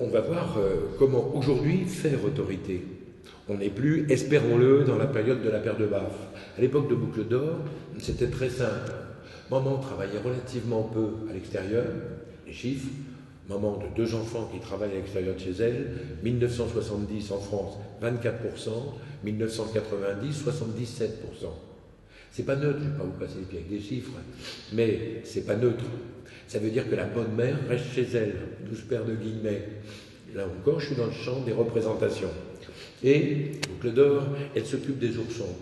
on va voir euh, comment aujourd'hui faire autorité. On n'est plus, espérons-le, dans la période de la paire de baffes. À l'époque de Boucle d'Or, c'était très simple. Maman travaillait relativement peu à l'extérieur, les chiffres. Maman de deux enfants qui travaillent à l'extérieur de chez elle, 1970 en France, 24%, 1990, 77%. C'est pas neutre, je ne vais pas vous passer les pieds avec des chiffres, mais c'est pas neutre. Ça veut dire que la bonne mère reste chez elle, douze paires de guillemets. Là encore, je suis dans le champ des représentations. Et, Boucle d'Or, elle s'occupe des oursons.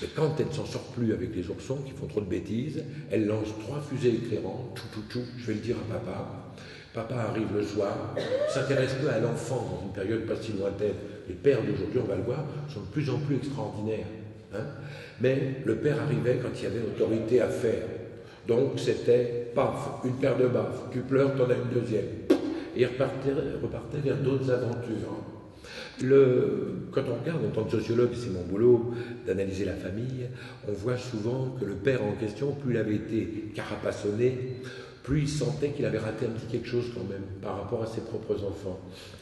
Mais quand elle ne s'en sort plus avec les oursons qui font trop de bêtises, elle lance trois fusées éclairantes, tout, tout, tout, je vais le dire à papa. Papa arrive le soir, s'intéresse peu à l'enfant dans une période pas si lointaine. Les pères d'aujourd'hui, on va le voir, sont de plus en plus extraordinaires. Hein. Mais le père arrivait quand il y avait autorité à faire. Donc c'était, paf, une paire de baffes, tu pleures, t'en as une deuxième. Et il repartait, vers d'autres aventures. Le, quand on regarde en tant que sociologue, c'est mon boulot d'analyser la famille, on voit souvent que le père en question, plus il avait été carapassonné, plus il sentait qu'il avait raté un petit quelque chose quand même par rapport à ses propres enfants.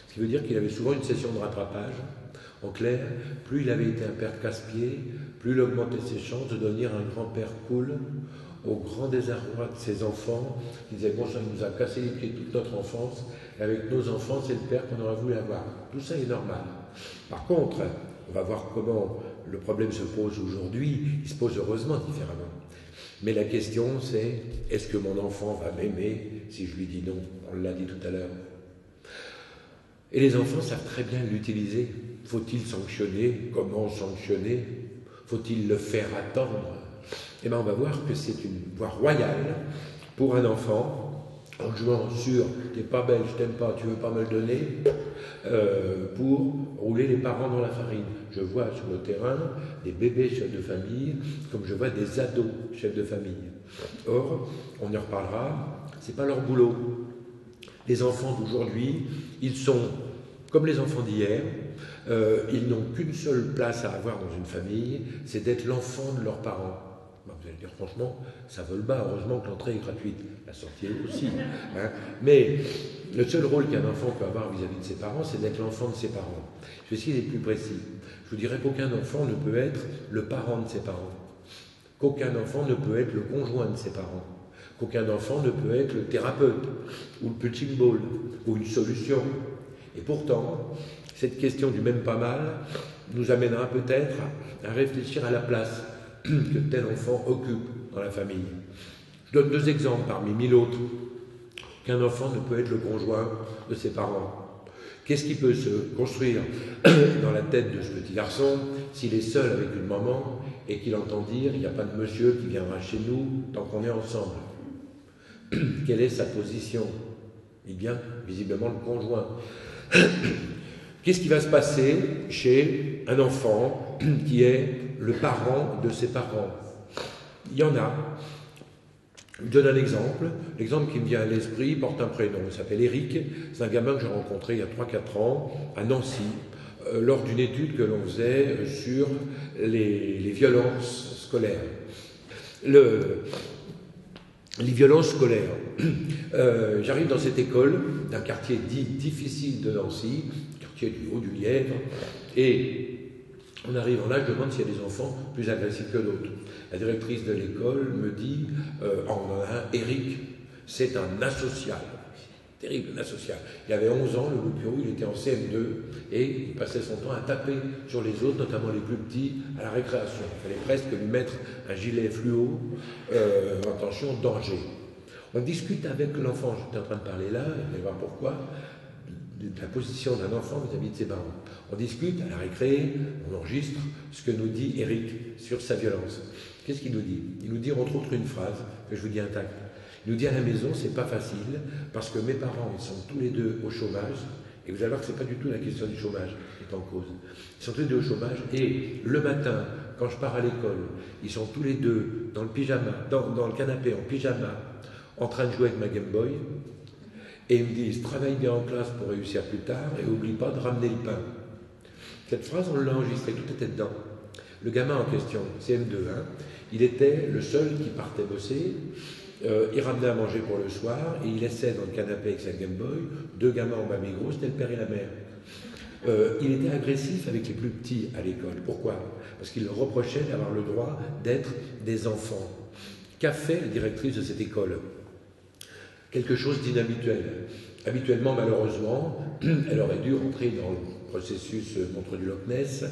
Ce qui veut dire qu'il avait souvent une session de rattrapage. En clair, plus il avait été un père casse-pied, plus il augmentait ses chances de devenir un grand-père cool, au grand désarroi de ses enfants, qui disaient Bon, ça nous a cassé les pieds toute notre enfance, et avec nos enfants, c'est le père qu'on aurait voulu avoir. Tout ça est normal. Par contre, on va voir comment le problème se pose aujourd'hui. Il se pose heureusement différemment. Mais la question, c'est est-ce que mon enfant va m'aimer si je lui dis non? On l'a dit tout à l'heure. Et les enfants savent très bien l'utiliser. Faut-il sanctionner? Comment sanctionner? Faut-il le faire attendre? Eh bien, on va voir que c'est une voie royale pour un enfant en jouant sur t'es pas belle, je t'aime pas, tu veux pas me le donner, euh, pour rouler les parents dans la farine. Je vois sur le terrain des bébés chefs de famille, comme je vois des ados chefs de famille. Or, on y reparlera, c'est pas leur boulot. Les enfants d'aujourd'hui, ils sont comme les enfants d'hier, euh, ils n'ont qu'une seule place à avoir dans une famille, c'est d'être l'enfant de leurs parents. Vous allez dire franchement, ça vole bas, heureusement que l'entrée est gratuite, la sortie aussi. Hein. Mais le seul rôle qu'un enfant peut avoir vis-à-vis de ses parents, c'est d'être l'enfant de ses parents. Essayer d'être plus précis. Je vous dirais qu'aucun enfant ne peut être le parent de ses parents, qu'aucun enfant ne peut être le conjoint de ses parents, qu'aucun enfant ne peut être le thérapeute, ou le punching ball, ou une solution. Et pourtant, cette question du même pas mal nous amènera peut-être à réfléchir à la place que tel enfant occupe dans la famille. Je donne deux exemples parmi mille autres. Qu'un enfant ne peut être le conjoint de ses parents. Qu'est-ce qui peut se construire dans la tête de ce petit garçon s'il est seul avec une maman et qu'il entend dire il n'y a pas de monsieur qui viendra chez nous tant qu'on est ensemble Quelle est sa position? Eh bien, visiblement le conjoint. Qu'est-ce qui va se passer chez un enfant qui est le parent de ses parents. Il y en a. Je donne un exemple. L'exemple qui me vient à l'esprit porte un prénom. Il s'appelle Eric. C'est un gamin que j'ai rencontré il y a 3-4 ans à Nancy, euh, lors d'une étude que l'on faisait sur les, violences scolaires. Le, les violences scolaires. Euh, j'arrive dans cette école d'un quartier dit difficile de Nancy, quartier du Haut-du-Lièvre, et on arrive en âge, je demande s'il y a des enfants plus agressifs que d'autres. La directrice de l'école me dit, euh, en un, Eric, c'est un asocial. Terrible, un asocial. Il avait 11 ans, le Loupio, il était en CM2, et il passait son temps à taper sur les autres, notamment les plus petits, à la récréation. Il fallait presque lui mettre un gilet fluo, euh, attention, danger. On discute avec l'enfant, j'étais en train de parler là, vous allez voir pourquoi, de la position d'un enfant vis-à-vis de ses parents. On discute à la récré, on enregistre ce que nous dit Eric sur sa violence. Qu'est-ce qu'il nous dit? Il nous dit entre autres une phrase que je vous dis intacte. Il nous dit à la maison, c'est pas facile parce que mes parents, ils sont tous les deux au chômage. Et vous allez voir que ce n'est pas du tout la question du chômage qui est en cause. Ils sont tous les deux au chômage et le matin, quand je pars à l'école, ils sont tous les deux dans le pyjama, dans le canapé en pyjama, en train de jouer avec ma Game Boy, et ils me disent travaille bien en classe pour réussir plus tard et oublie pas de ramener le pain. Cette phrase, on l'a enregistrée, tout était dedans. Le gamin en question, CM2, hein, il était le seul qui partait bosser Euh, il ramenait à manger pour le soir et il laissait dans le canapé avec sa Game Boy deux gamins en gros, c'était le père et la mère. Euh, il était agressif avec les plus petits à l'école. Pourquoi? Parce qu'il leur reprochait d'avoir le droit d'être des enfants. Qu'a fait la directrice de cette école? Quelque chose d'inhabituel. Habituellement, malheureusement, elle aurait dû rentrer dans le processus contre du Loch Ness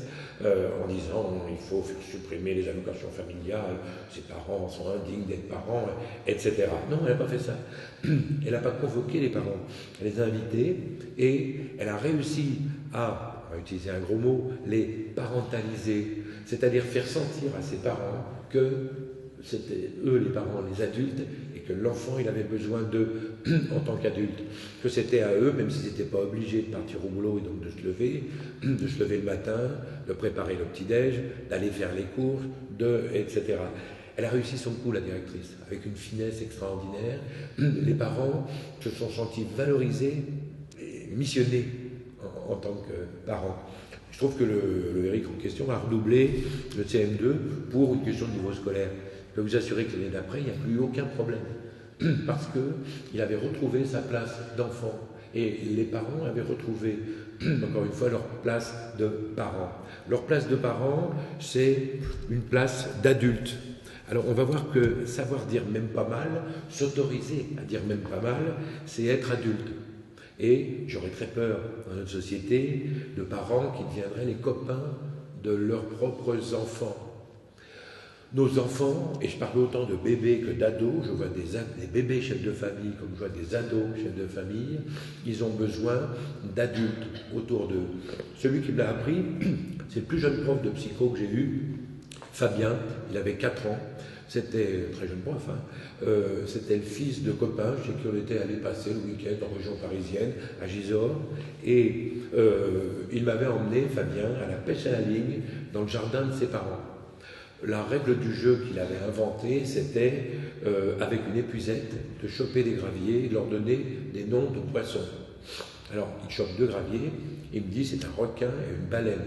euh, en disant il faut supprimer les allocations familiales, ses parents sont indignes d'être parents, etc. Non, elle n'a pas fait ça. Elle n'a pas convoqué les parents. Elle les a invités et elle a réussi à, on va utiliser un gros mot, les parentaliser, c'est-à-dire faire sentir à ses parents que c'était eux les parents, les adultes, que l'enfant, il avait besoin d'eux en tant qu'adulte, que c'était à eux, même s'ils n'étaient pas obligés de partir au boulot et donc de se lever, de se lever le matin, de préparer le petit-déj, d'aller faire les courses, de, etc. Elle a réussi son coup, la directrice, avec une finesse extraordinaire. Les parents se sont sentis valorisés et missionnés en, tant que parents. Je trouve que le, le Eric en question a redoublé le CM2 pour une question de niveau scolaire. Je peux vous assurer que l'année d'après, il n'y a plus aucun problème. parce qu'il avait retrouvé sa place d'enfant et les parents avaient retrouvé, encore une fois, leur place de parents. Leur place de parents, c'est une place d'adulte. Alors on va voir que savoir dire même pas mal, s'autoriser à dire même pas mal, c'est être adulte. Et j'aurais très peur dans notre société de parents qui deviendraient les copains de leurs propres enfants. Nos enfants, et je parle autant de bébés que d'ados, je vois des, bébés chefs de famille comme je vois des ados chefs de famille, ils ont besoin d'adultes autour d'eux. Celui qui me l'a appris, c'est le plus jeune prof de psycho que j'ai eu, Fabien, il avait 4 ans, c'était très jeune prof, hein. euh, c'était le fils de copains chez qui on était allé passer le week-end en région parisienne, à Gisors, et euh, il m'avait emmené, Fabien, à la pêche à la ligne, dans le jardin de ses parents. La règle du jeu qu'il avait inventée, c'était, euh, avec une épuisette, de choper des graviers et leur donner des noms de poissons. Alors, il chope deux graviers, il me dit c'est un requin et une baleine.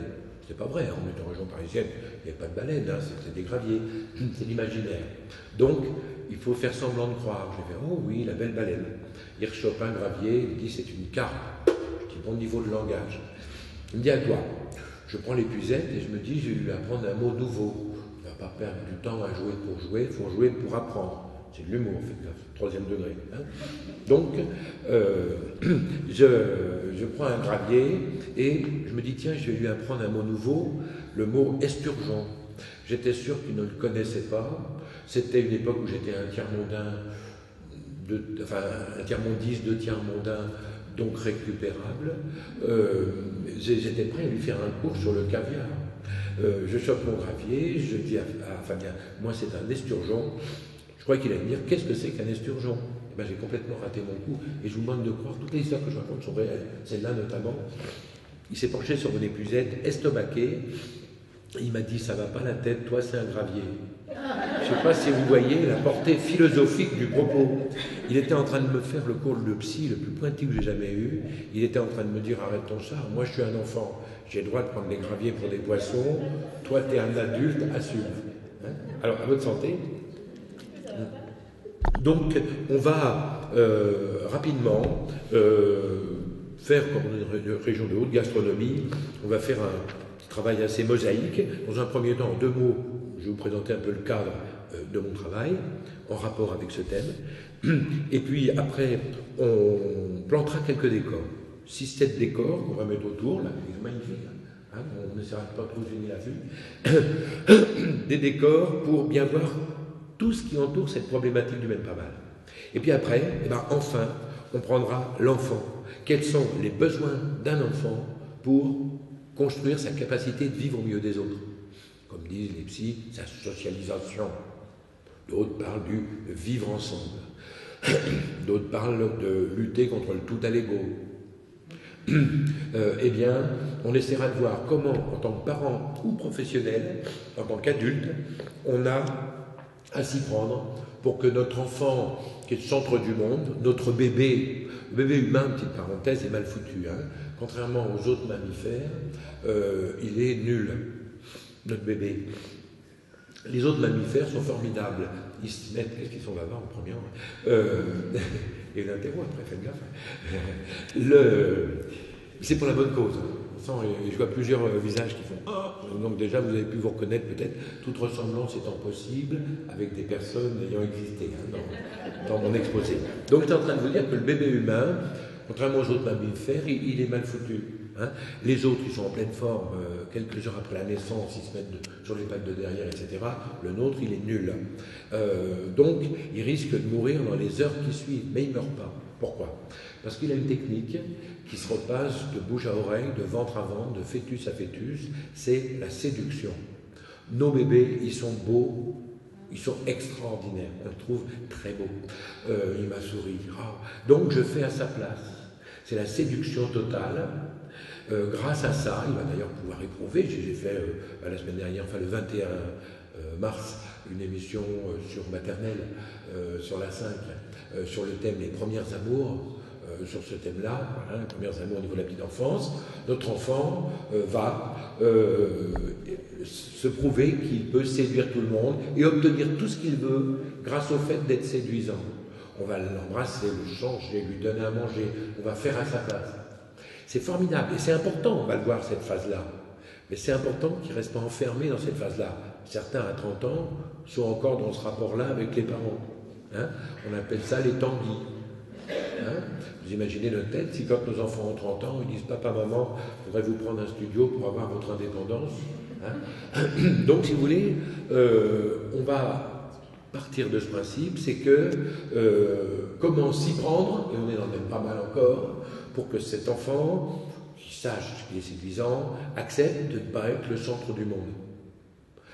C'est pas vrai, hein, on est en région parisienne, il n'y a pas de baleine, hein, c'est des graviers, c'est l'imaginaire. Donc, il faut faire semblant de croire. Je vais oh oui, la belle baleine. Il rechoppe un gravier, il me dit c'est une carpe. Je dis bon niveau de langage. Il me dit à toi. Je prends l'épuisette et je me dis je vais lui apprendre un mot nouveau pas perdre du temps à jouer pour jouer, il faut jouer pour apprendre. C'est de l'humour, en fait, troisième degré. Hein. Donc, euh, je, je, prends un gravier et je me dis, tiens, je vais lui apprendre un mot nouveau, le mot esturgeon. J'étais sûr qu'il ne le connaissait pas. C'était une époque où j'étais un tiers-mondain, enfin, un tiers-mondiste, deux tiers-mondains, donc récupérable. Euh, j'étais prêt à lui faire un cours sur le caviar. Euh, je chope mon gravier, je dis à, Fabien, moi c'est un esturgeon. Je crois qu'il allait me dire, qu'est-ce que c'est qu'un esturgeon? Eh ben, J'ai complètement raté mon coup et je vous demande de croire, toutes les histoires que je raconte sont réelles, celle-là notamment. Il s'est penché sur mon épuisette, estomaqué, il m'a dit, ça va pas la tête, toi c'est un gravier. Je ne sais pas si vous voyez la portée philosophique du propos. Il était en train de me faire le cours de psy le plus pointu que j'ai jamais eu. Il était en train de me dire arrête ton char, moi je suis un enfant, j'ai le droit de prendre des graviers pour des poissons, toi tu es un adulte, assume. Hein Alors à votre santé. Donc on va euh, rapidement euh, faire, comme une région de haute gastronomie, on va faire un travail assez mosaïque. Dans un premier temps, deux mots je vais vous présenter un peu le cadre euh, de mon travail en rapport avec ce thème. Et puis après, on plantera quelques décors. 6-7 décors qu'on va mettre autour, là, c'est magnifique. Hein, on n'essaiera pas trop gêner la vue. Des décors pour bien voir tout ce qui entoure cette problématique du même pas mal. Et puis après, eh ben, enfin, on prendra l'enfant. Quels sont les besoins d'un enfant pour construire sa capacité de vivre au milieu des autres? Comme disent les psys, sa socialisation. D'autres parlent du vivre ensemble. D'autres parlent de lutter contre le tout à l'ego. Euh, eh bien, on essaiera de voir comment, en tant que parent ou professionnel, en tant qu'adulte, on a à s'y prendre pour que notre enfant, qui est le centre du monde, notre bébé, le bébé humain, petite parenthèse, est mal foutu. Hein. Contrairement aux autres mammifères, euh, il est nul notre bébé. Les autres mammifères sont formidables. Ils se mettent, qu'est-ce qu'ils sont bavards en premier euh, Et l'interro après, faites gaffe. C'est pour la bonne cause. Et je vois plusieurs euh, visages qui font Ah Donc déjà, vous avez pu vous reconnaître peut-être toute ressemblance étant possible avec des personnes ayant existé hein, dans, mon exposé. Donc j'étais en train de vous dire que le bébé humain, contrairement aux autres mammifères, il, il est mal foutu. Hein. Les autres, ils sont en pleine forme, euh, quelques heures après la naissance, ils se mettent sur les pattes de derrière, etc. Le nôtre, il est nul. Euh, donc, il risque de mourir dans les heures qui suivent, mais il ne meurt pas. Pourquoi? Parce qu'il a une technique qui se repasse de bouche à oreille, de ventre à ventre, de fœtus à fœtus, c'est la séduction. Nos bébés, ils sont beaux, ils sont extraordinaires, on les trouve très beaux. Euh, il m'a souri. Ah. Donc je fais à sa place. C'est la séduction totale. Euh, grâce à ça, il va d'ailleurs pouvoir éprouver, j'ai fait euh, la semaine dernière, enfin le 21 mars, une émission sur maternelle, sur la 5, sur le thème Les premières amours. Euh, sur ce thème-là, les premières amours au niveau de la petite enfance, notre enfant euh, va euh, se prouver qu'il peut séduire tout le monde et obtenir tout ce qu'il veut grâce au fait d'être séduisant. On va l'embrasser, le changer, lui donner à manger, on va faire à sa place. C'est formidable et c'est important, on va le voir, cette phase-là. Mais c'est important qu'il ne reste pas enfermé dans cette phase-là. Certains à 30 ans sont encore dans ce rapport-là avec les parents. Hein. on appelle ça les tanguis. Hein vous imaginez notre tête si quand nos enfants ont 30 ans, ils disent Papa, maman, voudrais vous prendre un studio pour avoir votre indépendance hein Donc, si vous voulez, euh, on va partir de ce principe, c'est que euh, comment s'y prendre, et on est dans le même pas mal encore, pour que cet enfant, qui sache qu'il est séduisant, accepte de ne pas être le centre du monde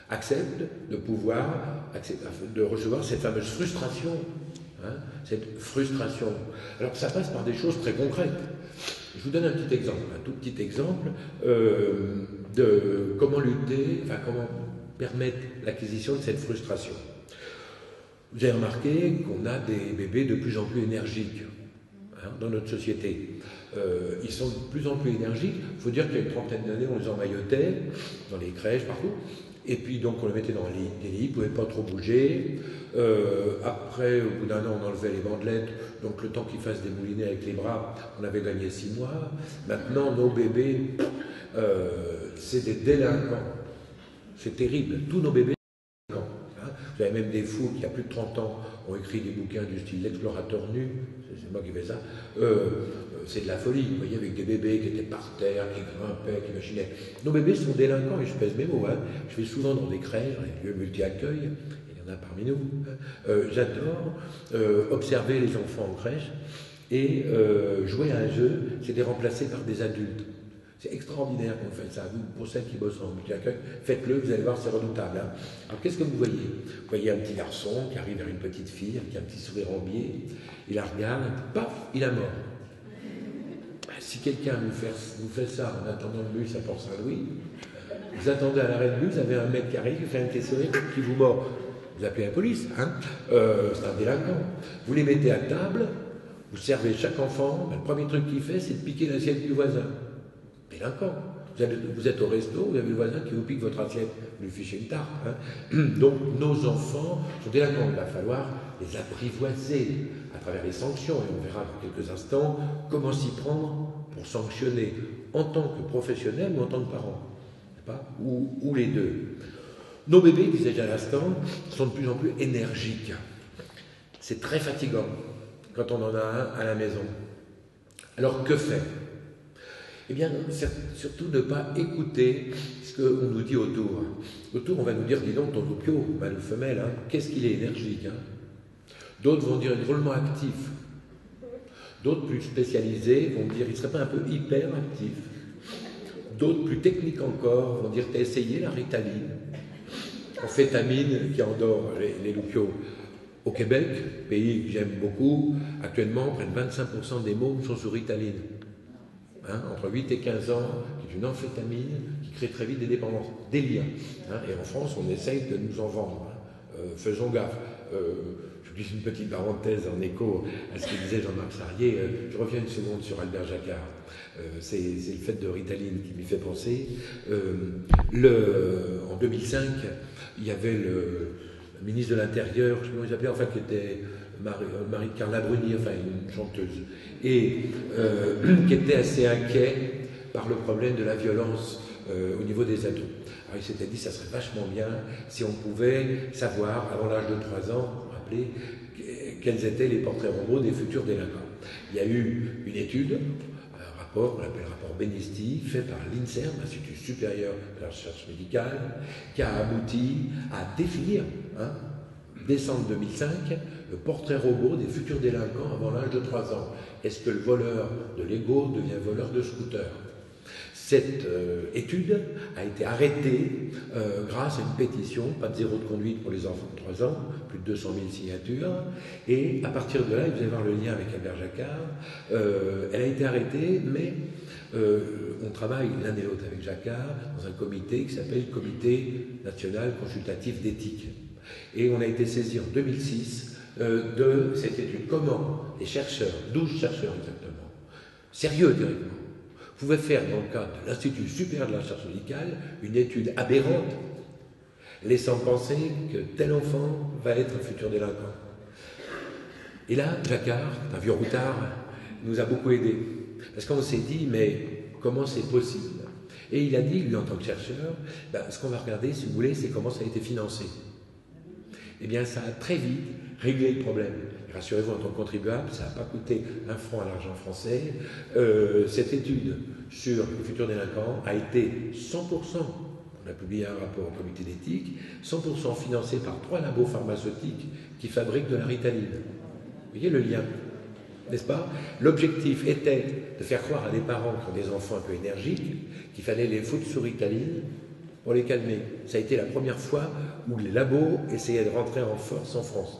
accepte de pouvoir de recevoir cette fameuse frustration Hein, cette frustration. Alors ça passe par des choses très concrètes. Je vous donne un petit exemple, un tout petit exemple euh, de comment lutter, enfin comment permettre l'acquisition de cette frustration. Vous avez remarqué qu'on a des bébés de plus en plus énergiques hein, dans notre société. Euh, ils sont de plus en plus énergiques. Il faut dire qu'il y a une trentaine d'années, on les emmaillotait dans les crèches, partout. Et puis donc on les mettait dans les lits, ils ne pouvaient pas trop bouger. Euh, après, au bout d'un an, on enlevait les bandelettes, donc le temps qu'ils fassent des moulinets avec les bras, on avait gagné six mois. Maintenant, nos bébés, euh, c'est des délinquants. C'est terrible. Tous nos bébés. Vous avez même des fous qui, il y a plus de 30 ans, ont écrit des bouquins du style L'explorateur nu, c'est moi qui fais ça. Euh, c'est de la folie, vous voyez, avec des bébés qui étaient par terre, qui grimpaient, qui machinaient. Nos bébés sont délinquants, et je pèse mes mots. Hein. Je vais souvent dans des crèches, dans des lieux multi-accueil, parmi nous. Euh, j'adore euh, observer les enfants en crèche et euh, jouer à un jeu, c'est les remplacer par des adultes. C'est extraordinaire qu'on fait ça. Vous, pour celles qui bossent en multi-accueil, faites-le, vous allez voir, c'est redoutable. Hein. Alors qu'est-ce que vous voyez? Vous voyez un petit garçon qui arrive vers une petite fille avec un petit sourire en biais, il la regarde, paf, il a mort. Ben, si quelqu'un vous fait, vous fait ça en attendant le bus à Port-Saint-Louis, vous attendez à l'arrêt de bus, vous avez un mec qui arrive, qui fait un petit sourire, qui vous mord. Vous appelez la police, hein euh, c'est un délinquant. Vous les mettez à table, vous servez chaque enfant, ben, le premier truc qu'il fait, c'est de piquer l'assiette du voisin. Délinquant. Vous, êtes au resto, vous avez le voisin qui vous pique votre assiette, vous lui fichez une tarte. Hein Donc nos enfants sont délinquants. Il va falloir les apprivoiser à travers les sanctions, et on verra dans quelques instants comment s'y prendre pour sanctionner en tant que professionnel ou en tant que parent. Pas? Ou, ou les deux. Nos bébés, disais-je à l'instant, sont de plus en plus énergiques. C'est très fatigant quand on en a un à la maison. Alors que faire? Eh bien, surtout ne pas écouter ce qu'on nous dit autour. Autour, on va nous dire, dis donc, ton loupio, mâle ou femelle, hein, qu'est-ce qu'il est énergique hein. D'autres vont dire drôlement actif. D'autres plus spécialisés vont dire, il serait pas un peu hyper actif. D'autres plus techniques encore vont dire, t'as essayé la ritaline amphétamine qui endort les, les Au Québec, pays que j'aime beaucoup, actuellement, près de 25% des mômes sont sur Ritaline. Hein, entre 8 et 15 ans, qui est une amphétamine qui crée très vite des dépendances, des liens. Hein. et en France, on essaye de nous en vendre. Hein. Euh, faisons gaffe. Euh, je dis une petite parenthèse en écho à ce que disait Jean-Marc Sarrier. Euh, je reviens une seconde sur Albert Jacquard. c'est le fait de Ritaline qui m'y fait penser. En 2005, il y avait le, ministre de l'Intérieur, je sais pas comment enfin, qui était Marie, Marie de Carla Bruni, enfin une chanteuse, et qui était assez inquiet par le problème de la violence au niveau des ados. Alors il s'était dit, ça serait vachement bien si on pouvait savoir, avant l'âge de 3 ans, rappeler quels étaient les portraits robots des futurs délinquants. Il y a eu une étude, un rapport, on l'appelle rapport Benisti, fait par l'INSERM, l'Institut supérieur de la recherche médicale, qui a abouti à définir, hein, décembre 2005, le portrait robot des futurs délinquants avant l'âge de 3 ans. Est-ce que le voleur de Lego devient voleur de scooter? Cette euh, étude a été arrêtée euh, grâce à une pétition, pas de zéro de conduite pour les enfants de 3 ans, plus de 200 000 signatures, et à partir de là, vous allez voir le lien avec Albert Jacquard, euh, elle a été arrêtée, mais on travaille l'un et l'autre avec Jacquard dans un comité qui s'appelle Comité national consultatif d'éthique. Et on a été saisi en 2006 de cette étude. Comment les chercheurs, 12 chercheurs exactement, sérieux directement, pouvait faire, dans le cadre de l'Institut supérieur de la recherche médicale, une étude aberrante, laissant penser que tel enfant va être un futur délinquant. Et là, Jacquard, un vieux routard, nous a beaucoup aidés. Parce qu'on s'est dit, mais comment c'est possible? Et il a dit, lui en tant que chercheur, ben, ce qu'on va regarder, si vous voulez, c'est comment ça a été financé. Eh bien, ça a très vite réglé le problème. Rassurez-vous, en tant que contribuable, ça n'a pas coûté un franc à l'argent français. Euh, cette étude sur le futur délinquant a été 100%, on a publié un rapport au comité d'éthique, 100% financé par trois labos pharmaceutiques qui fabriquent de la ritaline. Vous voyez le lien n'est-ce pas? L'objectif était de faire croire à des parents qui ont des enfants un peu énergiques qu'il fallait les foutre sur ritaline pour les calmer. Ça a été la première fois où les labos essayaient de rentrer en force en France.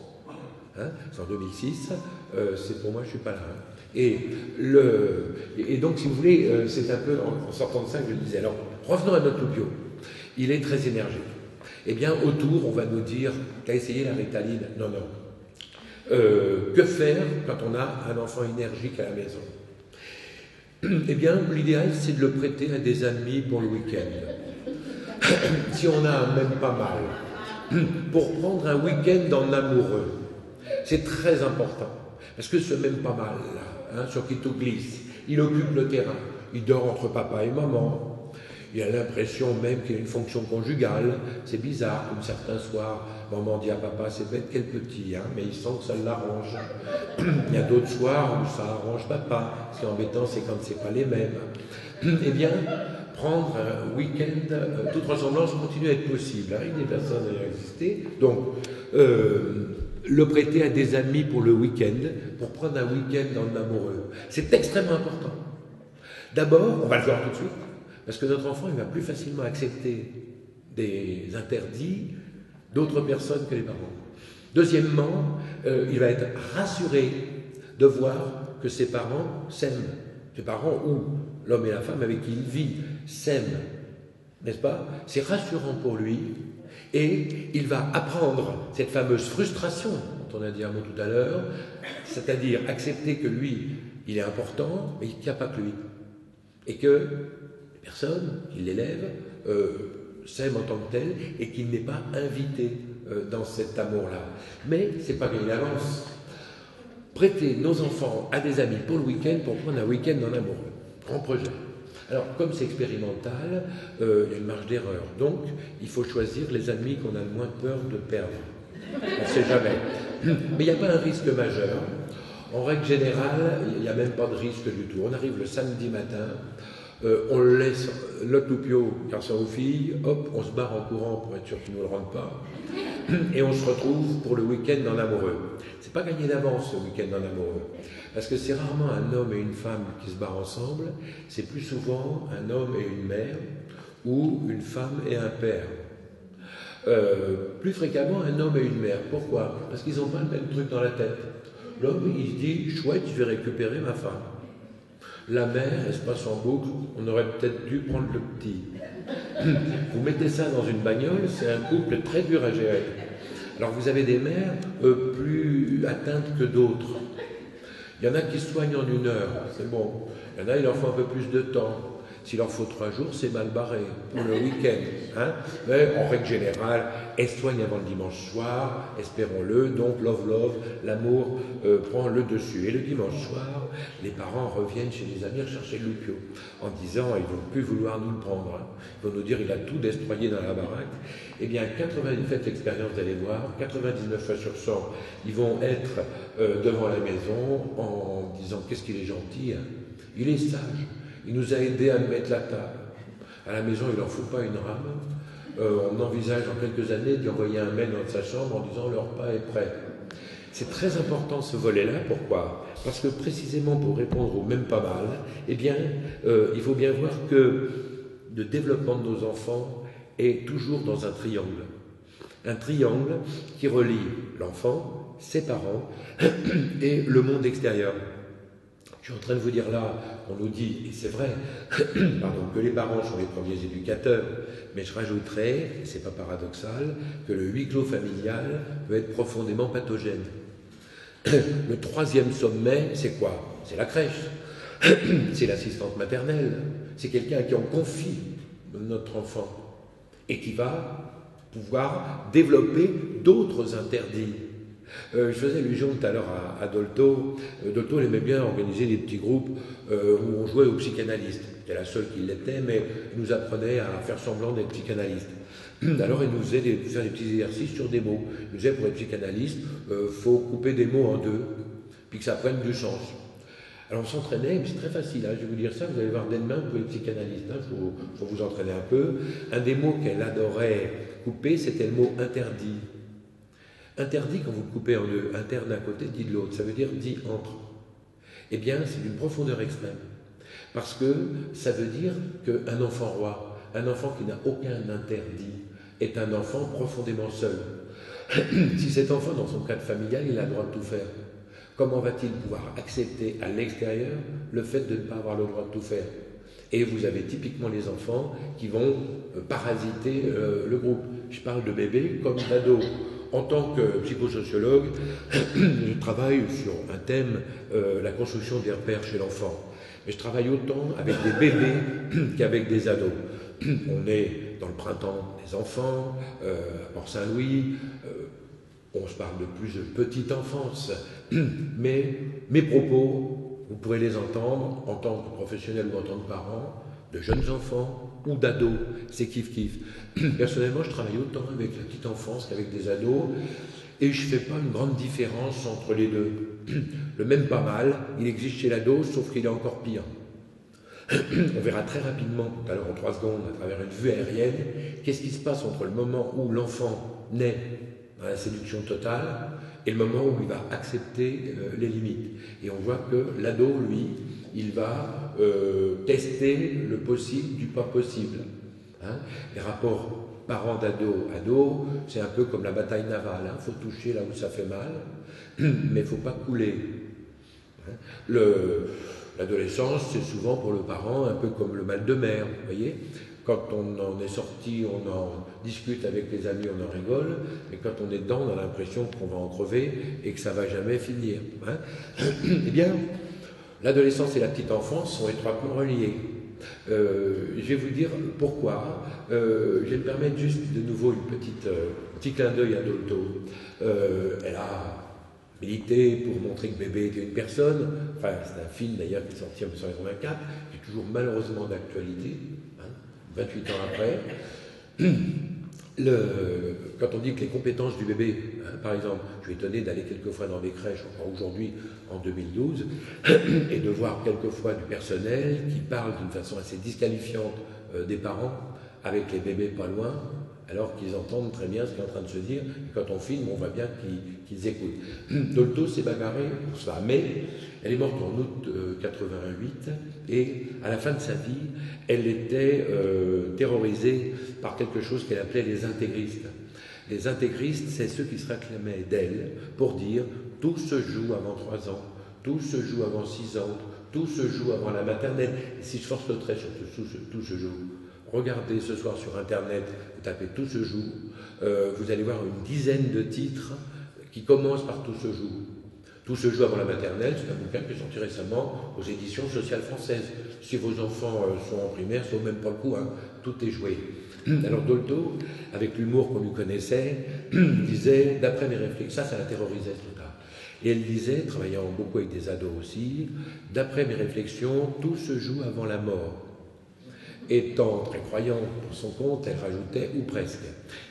Hein, c'est en 2006, euh, c'est pour moi, je ne suis pas là. Hein. Et, donc, si vous voulez, euh, c'est un peu en, sortant de ça que je disais. Alors, revenons à notre bio. Il est très énergique. Eh bien, autour, on va nous dire T'as essayé la rétaline Non, non. Euh, que faire quand on a un enfant énergique à la maison? Eh bien, l'idéal, c'est de le prêter à des amis pour le week-end. si on a même pas mal. Pour prendre un week-end en amoureux. C'est très important. Parce que ce même pas mal, hein, sur Quito glisse, il occupe le terrain. Il dort entre papa et maman. Il a l'impression même qu'il a une fonction conjugale. C'est bizarre, comme certains soirs, maman dit à papa, c'est bête quel petit, hein, mais il sent que ça l'arrange. il y a d'autres soirs où ça arrange papa. Ce qui est embêtant, c'est quand c'est pas les mêmes. eh bien, prendre un week-end, euh, toute ressemblance continue à être possible. Avec des personnes ayant existé. Donc, euh, le prêter à des amis pour le week-end, pour prendre un week-end dans le amoureux. C'est extrêmement important. D'abord, on va le voir tout de suite, parce que notre enfant, il va plus facilement accepter des interdits d'autres personnes que les parents. Deuxièmement, euh, il va être rassuré de voir que ses parents s'aiment. Ses parents ou l'homme et la femme avec qui il vit s'aiment. N'est-ce pas? C'est rassurant pour lui et il va apprendre cette fameuse frustration dont on a dit un mot tout à l'heure, c'est-à-dire accepter que lui, il est important, mais qu'il n'y a pas que lui. Et que les personnes qui l'élèvent euh, s'aiment en tant que tel et qu'il n'est pas invité euh, dans cet amour-là. Mais c'est pas gagné d'avance. Prêter nos enfants à des amis pour le week-end, pour prendre un week-end dans l'amour. Grand projet. Alors, comme c'est expérimental, il y a une marge d'erreur. Donc, il faut choisir les amis qu'on a le moins peur de perdre. On ne sait jamais. Mais il n'y a pas un risque majeur. En règle générale, il n'y a même pas de risque du tout. On arrive le samedi matin, euh, on laisse l'autoupio, garçon ou fille, hop, on se barre en courant pour être sûr qu'ils ne nous le rendent pas, et on se retrouve pour le week-end dans l'amoureux. C'est pas gagné d'avance ce week-end dans l'amoureux, parce que c'est rarement un homme et une femme qui se barrent ensemble, c'est plus souvent un homme et une mère, ou une femme et un père. Euh, plus fréquemment un homme et une mère. Pourquoi? Parce qu'ils n'ont pas le même truc dans la tête. L'homme, il se dit, chouette, je vais récupérer ma femme. La mère, elle se passe en boucle, on aurait peut-être dû prendre le petit. Vous mettez ça dans une bagnole, c'est un couple très dur à gérer. Alors vous avez des mères euh, plus atteintes que d'autres. Il y en a qui soignent en une heure, c'est bon. Il y en a, il leur faut un peu plus de temps. S'il leur faut trois jours, c'est mal barré pour le week-end. Hein. Mais en règle générale, soigne avant le dimanche soir, espérons-le. Donc, love, love, l'amour euh, prend le dessus. Et le dimanche soir, les parents reviennent chez les amis chercher le loupio en disant ils vont plus vouloir nous le prendre. Hein. Ils vont nous dire il a tout destroyé dans la baraque. Eh bien, 80, faites l'expérience d'aller voir, 99 fois sur 100, ils vont être euh, devant la maison en disant qu'est-ce qu'il est gentil, hein. il est sage, il nous a aidés à mettre la table. À la maison, il n'en faut pas une rame. Euh, on envisage en quelques années d'y envoyer un mail dans sa chambre en disant le repas est prêt. C'est très important ce volet-là. Pourquoi? Parce que précisément pour répondre au même pas mal, eh bien, euh, il faut bien voir que le développement de nos enfants est toujours dans un triangle. Un triangle qui relie l'enfant, ses parents et le monde extérieur. Je suis en train de vous dire là, on nous dit, et c'est vrai, que les parents sont les premiers éducateurs, mais je rajouterais, et c'est pas paradoxal, que le huis clos familial peut être profondément pathogène. Le troisième sommet, c'est quoi? C'est la crèche, c'est l'assistante maternelle, c'est quelqu'un qui on confie notre enfant et qui va pouvoir développer d'autres interdits euh, je faisais allusion tout à l'heure à, Dolto. Euh, Dolto aimait bien organiser des petits groupes euh, où on jouait aux psychanalystes. C'était la seule qui l'était, mais il nous apprenait à faire semblant d'être psychanalyste. Alors il nous faisait faire des petits exercices sur des mots. Il nous disait pour être psychanalyste, il faut couper des mots en deux, puis que ça prenne du sens. Alors on s'entraînait, c'est très facile, hein, je vais vous dire ça, vous allez voir dès demain, vous pouvez être psychanalyste, il hein, faut vous entraîner un peu. Un des mots qu'elle adorait couper, c'était le mot interdit. Interdit quand vous le coupez en deux, inter d'un côté, dit de l'autre, ça veut dire dit entre. Eh bien, c'est d'une profondeur extrême. Parce que ça veut dire qu'un enfant roi, un enfant qui n'a aucun interdit, est un enfant profondément seul. si cet enfant, dans son cadre familial, il a le droit de tout faire, comment va-t-il pouvoir accepter à l'extérieur le fait de ne pas avoir le droit de tout faire? Et vous avez typiquement les enfants qui vont euh, parasiter euh, le groupe. Je parle de bébés comme d'ados en tant que psychosociologue, je travaille sur un thème, euh, la construction des repères chez l'enfant. Mais je travaille autant avec des bébés qu'avec des ados. On est dans le printemps des enfants, euh, à Port-Saint-Louis, euh, on se parle de plus de petite enfance. Mais mes propos, vous pourrez les entendre en tant que professionnel ou en tant que parent, de jeunes enfants ou d'ados. C'est kiff-kiff. Personnellement, je travaille autant avec la petite enfance qu'avec des ados et je ne fais pas une grande différence entre les deux. Le même pas mal, il existe chez l'ado, sauf qu'il est encore pire. On verra très rapidement, tout à l'heure en trois secondes, à travers une vue aérienne, qu'est-ce qui se passe entre le moment où l'enfant naît dans la séduction totale et le moment où il va accepter euh, les limites. Et on voit que l'ado, lui, il va euh, tester le possible du pas possible. Hein. Les rapports parents d'ado ado, c'est un peu comme la bataille navale. Il hein. faut toucher là où ça fait mal, mais il ne faut pas couler. Hein. L'adolescence, c'est souvent pour le parent un peu comme le mal de mer, vous voyez quand on en est sorti, on en discute avec les amis, on en rigole, mais quand on est dedans, on a l'impression qu'on va en crever et que ça va jamais finir. eh bien, l'adolescence et la petite enfance sont étroitement reliées. Euh, je vais vous dire pourquoi. Euh, je vais me permettre juste de nouveau une petite, euh, petit clin d'œil à Dolto. elle a milité pour montrer que bébé était une personne. C'est un film d'ailleurs qui est sorti en 1984, qui est toujours malheureusement d'actualité, 28 hein, ans après. Quand on dit que les compétences du bébé, hein, par exemple, je suis étonné d'aller quelquefois dans des crèches, aujourd'hui, en 2012, et de voir quelquefois du personnel qui parle d'une façon assez disqualifiante euh, des parents, avec les bébés pas loin, alors qu'ils entendent très bien ce qui est en train de se dire, et quand on filme, on voit bien qu'ils écoutent. Dolto s'est bagarré pour ça, mais elle est morte en août 88, et à la fin de sa vie, elle était euh, terrorisée par quelque chose qu'elle appelait les intégristes. Les intégristes, c'est ceux qui se réclamaient d'elle pour dire tout se joue avant trois ans, tout se joue avant six ans, tout se joue avant la maternelle. Et si je force le trait sur tout, tout se joue, regardez ce soir sur Internet, tapez Tout se joue, euh, vous allez voir une dizaine de titres qui commencent par Tout se joue. Tout se joue avant la maternelle, c'est un bouquin qui est sorti récemment aux éditions sociales françaises. Si vos enfants euh, sont en primaire, ça vaut même pas le coup, hein. tout est joué. Alors Dolto, avec l'humour qu'on lui connaissait, disait, d'après mes réflexions, ça, ça la terrorisait. Et elle disait, travaillant beaucoup avec des ados aussi, d'après mes réflexions, tout se joue avant la mort. Étant très croyante pour son compte, elle rajoutait ou presque.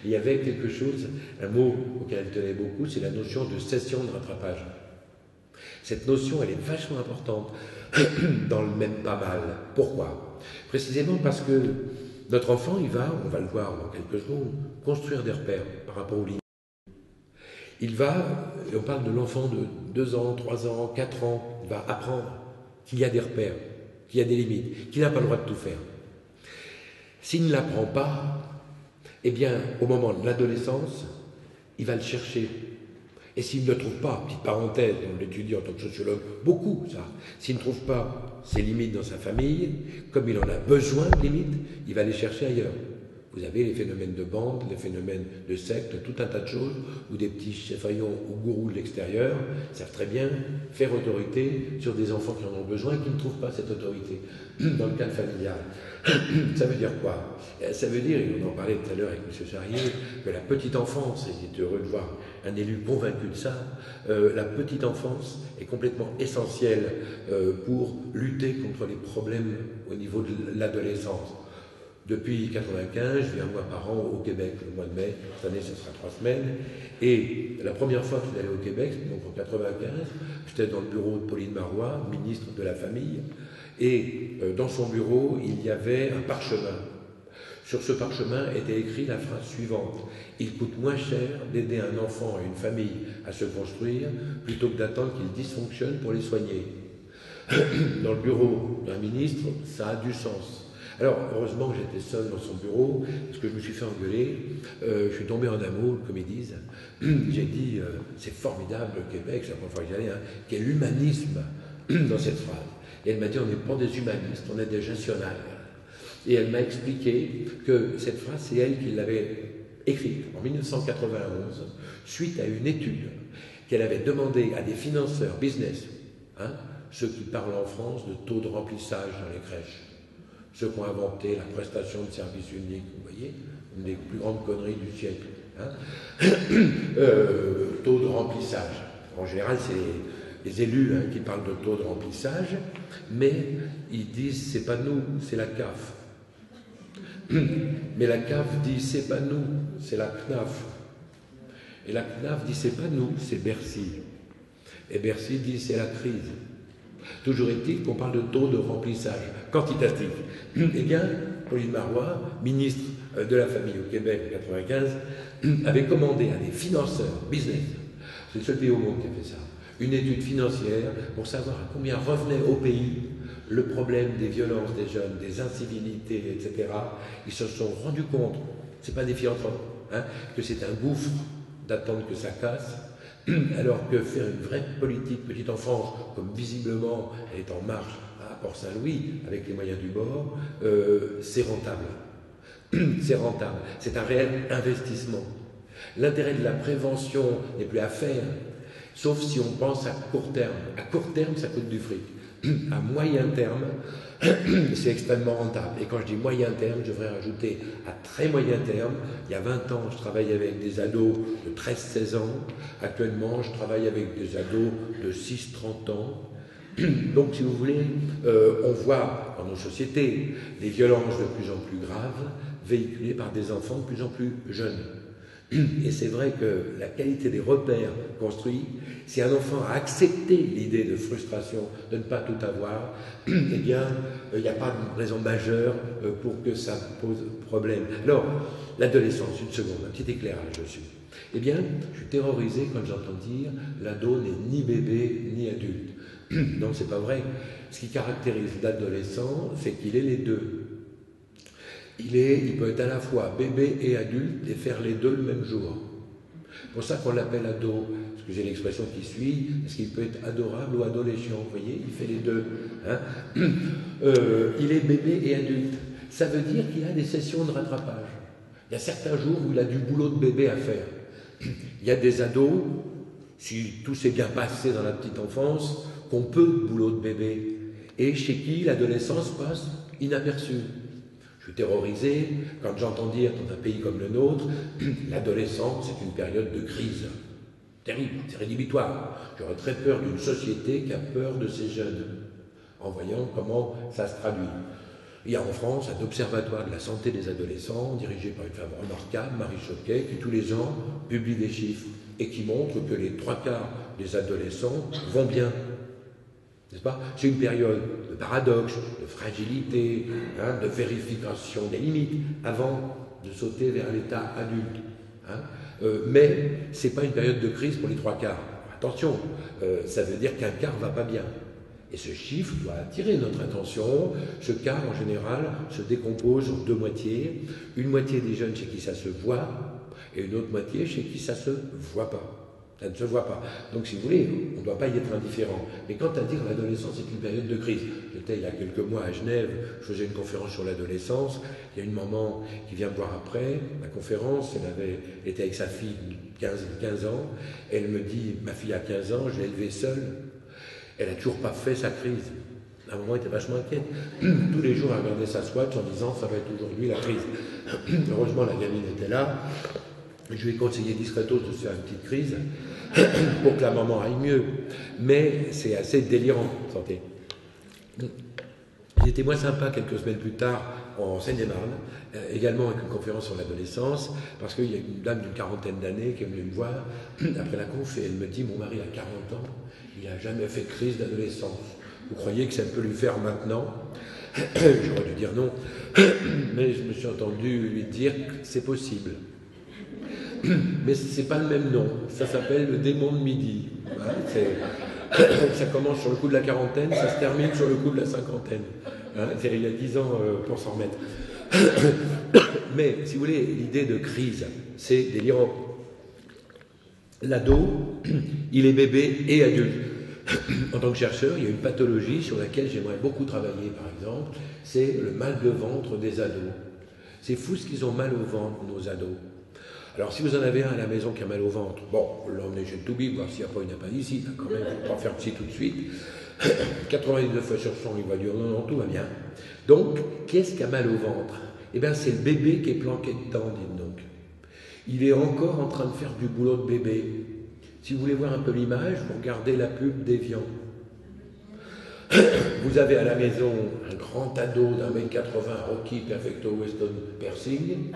Il y avait quelque chose, un mot auquel elle tenait beaucoup, c'est la notion de session de rattrapage. Cette notion, elle est vachement importante dans le même pas mal. Pourquoi? Précisément parce que notre enfant, il va, on va le voir dans quelques secondes, construire des repères par rapport aux limites. Il va, et on parle de l'enfant de 2 ans, 3 ans, 4 ans, il va apprendre qu'il y a des repères, qu'il y a des limites, qu'il n'a pas le droit de tout faire. S'il ne l'apprend pas, eh bien, au moment de l'adolescence, il va le chercher. Et s'il ne le trouve pas, petite parenthèse, on l'étudie en tant que sociologue, beaucoup ça, s'il ne trouve pas ses limites dans sa famille, comme il en a besoin de limites, il va les chercher ailleurs. Vous avez les phénomènes de bande, les phénomènes de secte, tout un tas de choses où des petits chefaillons ou gourous de l'extérieur savent très bien faire autorité sur des enfants qui en ont besoin et qui ne trouvent pas cette autorité dans le cadre familial. Ça veut dire quoi? Ça veut dire, et on en parlait tout à l'heure avec M. Charrier, que la petite enfance, et il est heureux de voir un élu convaincu de ça, euh, la petite enfance est complètement essentielle euh, pour lutter contre les problèmes au niveau de l'adolescence. Depuis 1995, je viens un mois par an au Québec, le mois de mai. Cette année, ce sera trois semaines. Et la première fois que je suis allé au Québec, donc en 1995, j'étais dans le bureau de Pauline Marois, ministre de la Famille. Et euh, dans son bureau, il y avait un parchemin. Sur ce parchemin était écrit la phrase suivante Il coûte moins cher d'aider un enfant et une famille à se construire plutôt que d'attendre qu'ils dysfonctionnent pour les soigner. Dans le bureau d'un ministre, ça a du sens. Alors, heureusement que j'étais seul dans son bureau, parce que je me suis fait engueuler. Euh, je suis tombé en amour, comme ils disent. J'ai dit euh, C'est formidable le Québec, c'est la première fois que j'y allais, hein, quel humanisme dans cette phrase. Et elle m'a dit, on n'est pas des humanistes, on est des gestionnaires. Et elle m'a expliqué que cette phrase, c'est elle qui l'avait écrite en 1991, suite à une étude qu'elle avait demandé à des financeurs business, hein, ceux qui parlent en France de taux de remplissage dans les crèches, ceux qui ont inventé la prestation de service unique, vous voyez, une des plus grandes conneries du siècle. Hein. euh, taux de remplissage. En général, c'est les élus hein, qui parlent de taux de remplissage, mais ils disent c'est pas nous, c'est la CAF. Mais la CAF dit c'est pas nous, c'est la CNAF. Et la CNAF dit c'est pas nous, c'est Bercy. Et Bercy dit c'est la crise. Toujours est-il qu'on parle de taux de remplissage quantitatif. Eh bien, Pauline Marois, ministre de la Famille au Québec en 1995, avait commandé à des financeurs business, c'est le seul pays au monde qui a fait ça, une étude financière pour savoir à combien revenait au pays le problème des violences des jeunes, des incivilités, etc. Ils se sont rendus compte, c'est pas des hein, que c'est un gouffre d'attendre que ça casse, alors que faire une vraie politique petite enfance, comme visiblement elle est en marche à Port-Saint-Louis, avec les moyens du bord, euh, c'est rentable. c'est rentable. C'est un réel investissement. L'intérêt de la prévention n'est plus à faire, sauf si on pense à court terme. À court terme, ça coûte du fric. À moyen terme, c'est extrêmement rentable. Et quand je dis moyen terme, je devrais rajouter à très moyen terme. Il y a 20 ans, je travaillais avec des ados de 13-16 ans. Actuellement, je travaille avec des ados de 6-30 ans. Donc, si vous voulez, euh, on voit dans nos sociétés des violences de plus en plus graves véhiculées par des enfants de plus en plus jeunes. Et c'est vrai que la qualité des repères construits, si un enfant a accepté l'idée de frustration, de ne pas tout avoir, eh bien, il n'y a pas de raison majeure euh, pour que ça pose problème. Alors, l'adolescence, une seconde, un petit éclairage dessus. Eh bien, je suis terrorisé quand j'entends dire l'ado n'est ni bébé ni adulte. Non, c'est pas vrai. Ce qui caractérise l'adolescent, c'est qu'il est les deux. Il, est, il peut être à la fois bébé et adulte et faire les deux le même jour. C'est pour ça qu'on l'appelle ado. Parce que j'ai l'expression qui suit, parce qu'il peut être adorable ou adolescent. Vous voyez, il fait les deux. Hein euh, il est bébé et adulte. Ça veut dire qu'il a des sessions de rattrapage. Il y a certains jours où il a du boulot de bébé à faire. Il y a des ados si tout s'est bien passé dans la petite enfance, qu'on peut boulot de bébé, et chez qui l'adolescence passe inaperçue. Je suis terrorisé quand j'entends dire dans un pays comme le nôtre, l'adolescence est une période de crise. Terrible, c'est rédhibitoire. J'aurais très peur d'une société qui a peur de ses jeunes, en voyant comment ça se traduit. Il y a en France un observatoire de la santé des adolescents, dirigé par une femme remarquable, Marie Choquet, qui tous les ans publie des chiffres et qui montre que les trois quarts des adolescents vont bien. C'est une période de paradoxe, de fragilité, hein, de vérification des limites, avant de sauter vers l'état adulte. Hein. Euh, mais ce n'est pas une période de crise pour les trois quarts. Attention, euh, ça veut dire qu'un quart ne va pas bien. Et ce chiffre doit attirer notre attention. Ce quart, en général, se décompose en deux moitiés. Une moitié des jeunes chez qui ça se voit, et une autre moitié chez qui ça ne se voit pas. Ça ne se voit pas. Donc, si vous voulez, on ne doit pas y être indifférent. Mais quant à dire l'adolescence est une période de crise, j'étais il y a quelques mois à Genève, je faisais une conférence sur l'adolescence. Il y a une maman qui vient me voir après la conférence. Elle avait été avec sa fille 15, 15 ans. Elle me dit Ma fille a 15 ans, je l'ai élevée seule. Elle n'a toujours pas fait sa crise. À un moment, elle était vachement inquiète. Tous les jours, elle regardait sa swatch en disant Ça va être aujourd'hui la crise. Heureusement, la gamine était là. Je lui ai conseillé discretos de faire une petite crise pour que la maman aille mieux. Mais c'est assez délirant, santé. J'ai été moins sympa quelques semaines plus tard en Seine-et-Marne, euh, également avec une conférence sur l'adolescence, parce qu'il y a une dame d'une quarantaine d'années qui est venue me voir après la conf et elle me dit Mon mari a 40 ans, il n'a jamais fait de crise d'adolescence. Vous croyez que ça peut lui faire maintenant? J'aurais dû dire non, mais je me suis entendu lui dire c'est possible. mais ce n'est pas le même nom. Ça s'appelle le démon de midi. Ça commence sur le coup de la quarantaine, ça se termine sur le coup de la cinquantaine. Hein, il y a dix ans euh, pour s'en remettre. mais si vous voulez, l'idée de crise, c'est délirant. L'ado, il est bébé et adulte. en tant que chercheur, il y a une pathologie sur laquelle j'aimerais beaucoup travailler, par exemple, c'est le mal de ventre des ados. C'est fou ce qu'ils ont mal au ventre, nos ados. Alors, si vous en avez un à la maison qui a mal au ventre, bon, l'emmener chez le Toubi, voir s'il n'y a pas une appendicite, quand même, il ne pas faire psy tout de suite. 99 fois sur 100, il va dire non, non, tout va bien. Donc, qu'est-ce qui a mal au ventre? Eh bien, c'est le bébé qui est planqué dedans, dites donc. Il est encore en train de faire du boulot de bébé. Si vous voulez voir un peu l'image, vous regardez la pub d'Evian. Vous avez à la maison un grand ado d'un mètre 80, Rocky Perfecto Weston Persing.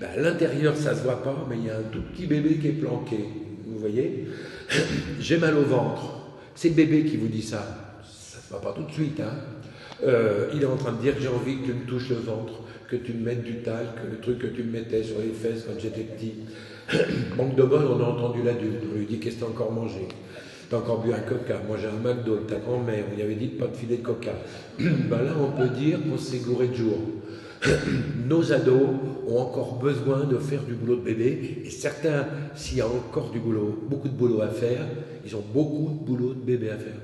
Ben, à l'intérieur, ça ne se voit pas, mais il y a un tout petit bébé qui est planqué. Vous voyez J'ai mal au ventre. C'est le bébé qui vous dit ça. Ça ne se voit pas tout de suite. Hein euh, il est en train de dire j'ai envie que tu me touches le ventre, que tu me mettes du talc, le truc que tu me mettais sur les fesses quand j'étais petit. Manque de bol, on a entendu l'adulte. On lui dit qu'est-ce que t'as encore mangé? T'as encore bu un coca? Moi j'ai un McDo, ta grand-mère, on lui avait dit pas de filet de coca. ben là, on peut dire qu'on s'est gouré de jour. nos ados ont encore besoin de faire du boulot de bébé, et certains, s'il y a encore du boulot, beaucoup de boulot à faire, ils ont beaucoup de boulot de bébé à faire.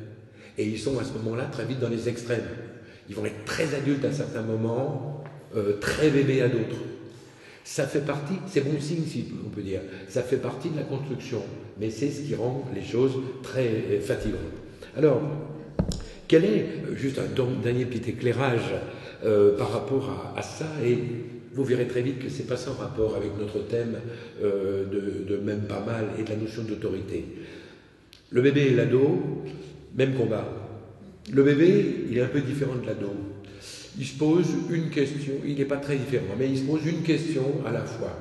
Et ils sont à ce moment-là très vite dans les extrêmes. Ils vont être très adultes à certains moments, euh, très bébés à d'autres. Ça fait partie, c'est bon signe si on peut dire, ça fait partie de la construction, mais c'est ce qui rend les choses très euh, fatigantes. Alors, quel est, euh, juste un dernier petit éclairage euh, par rapport à, ça et vous verrez très vite que c'est pas en rapport avec notre thème euh, de, même pas mal et de la notion d'autorité. Le bébé et l'ado, même combat. Le bébé, il est un peu différent de l'ado. Il se pose une question, il n'est pas très différent, mais il se pose une question à la fois.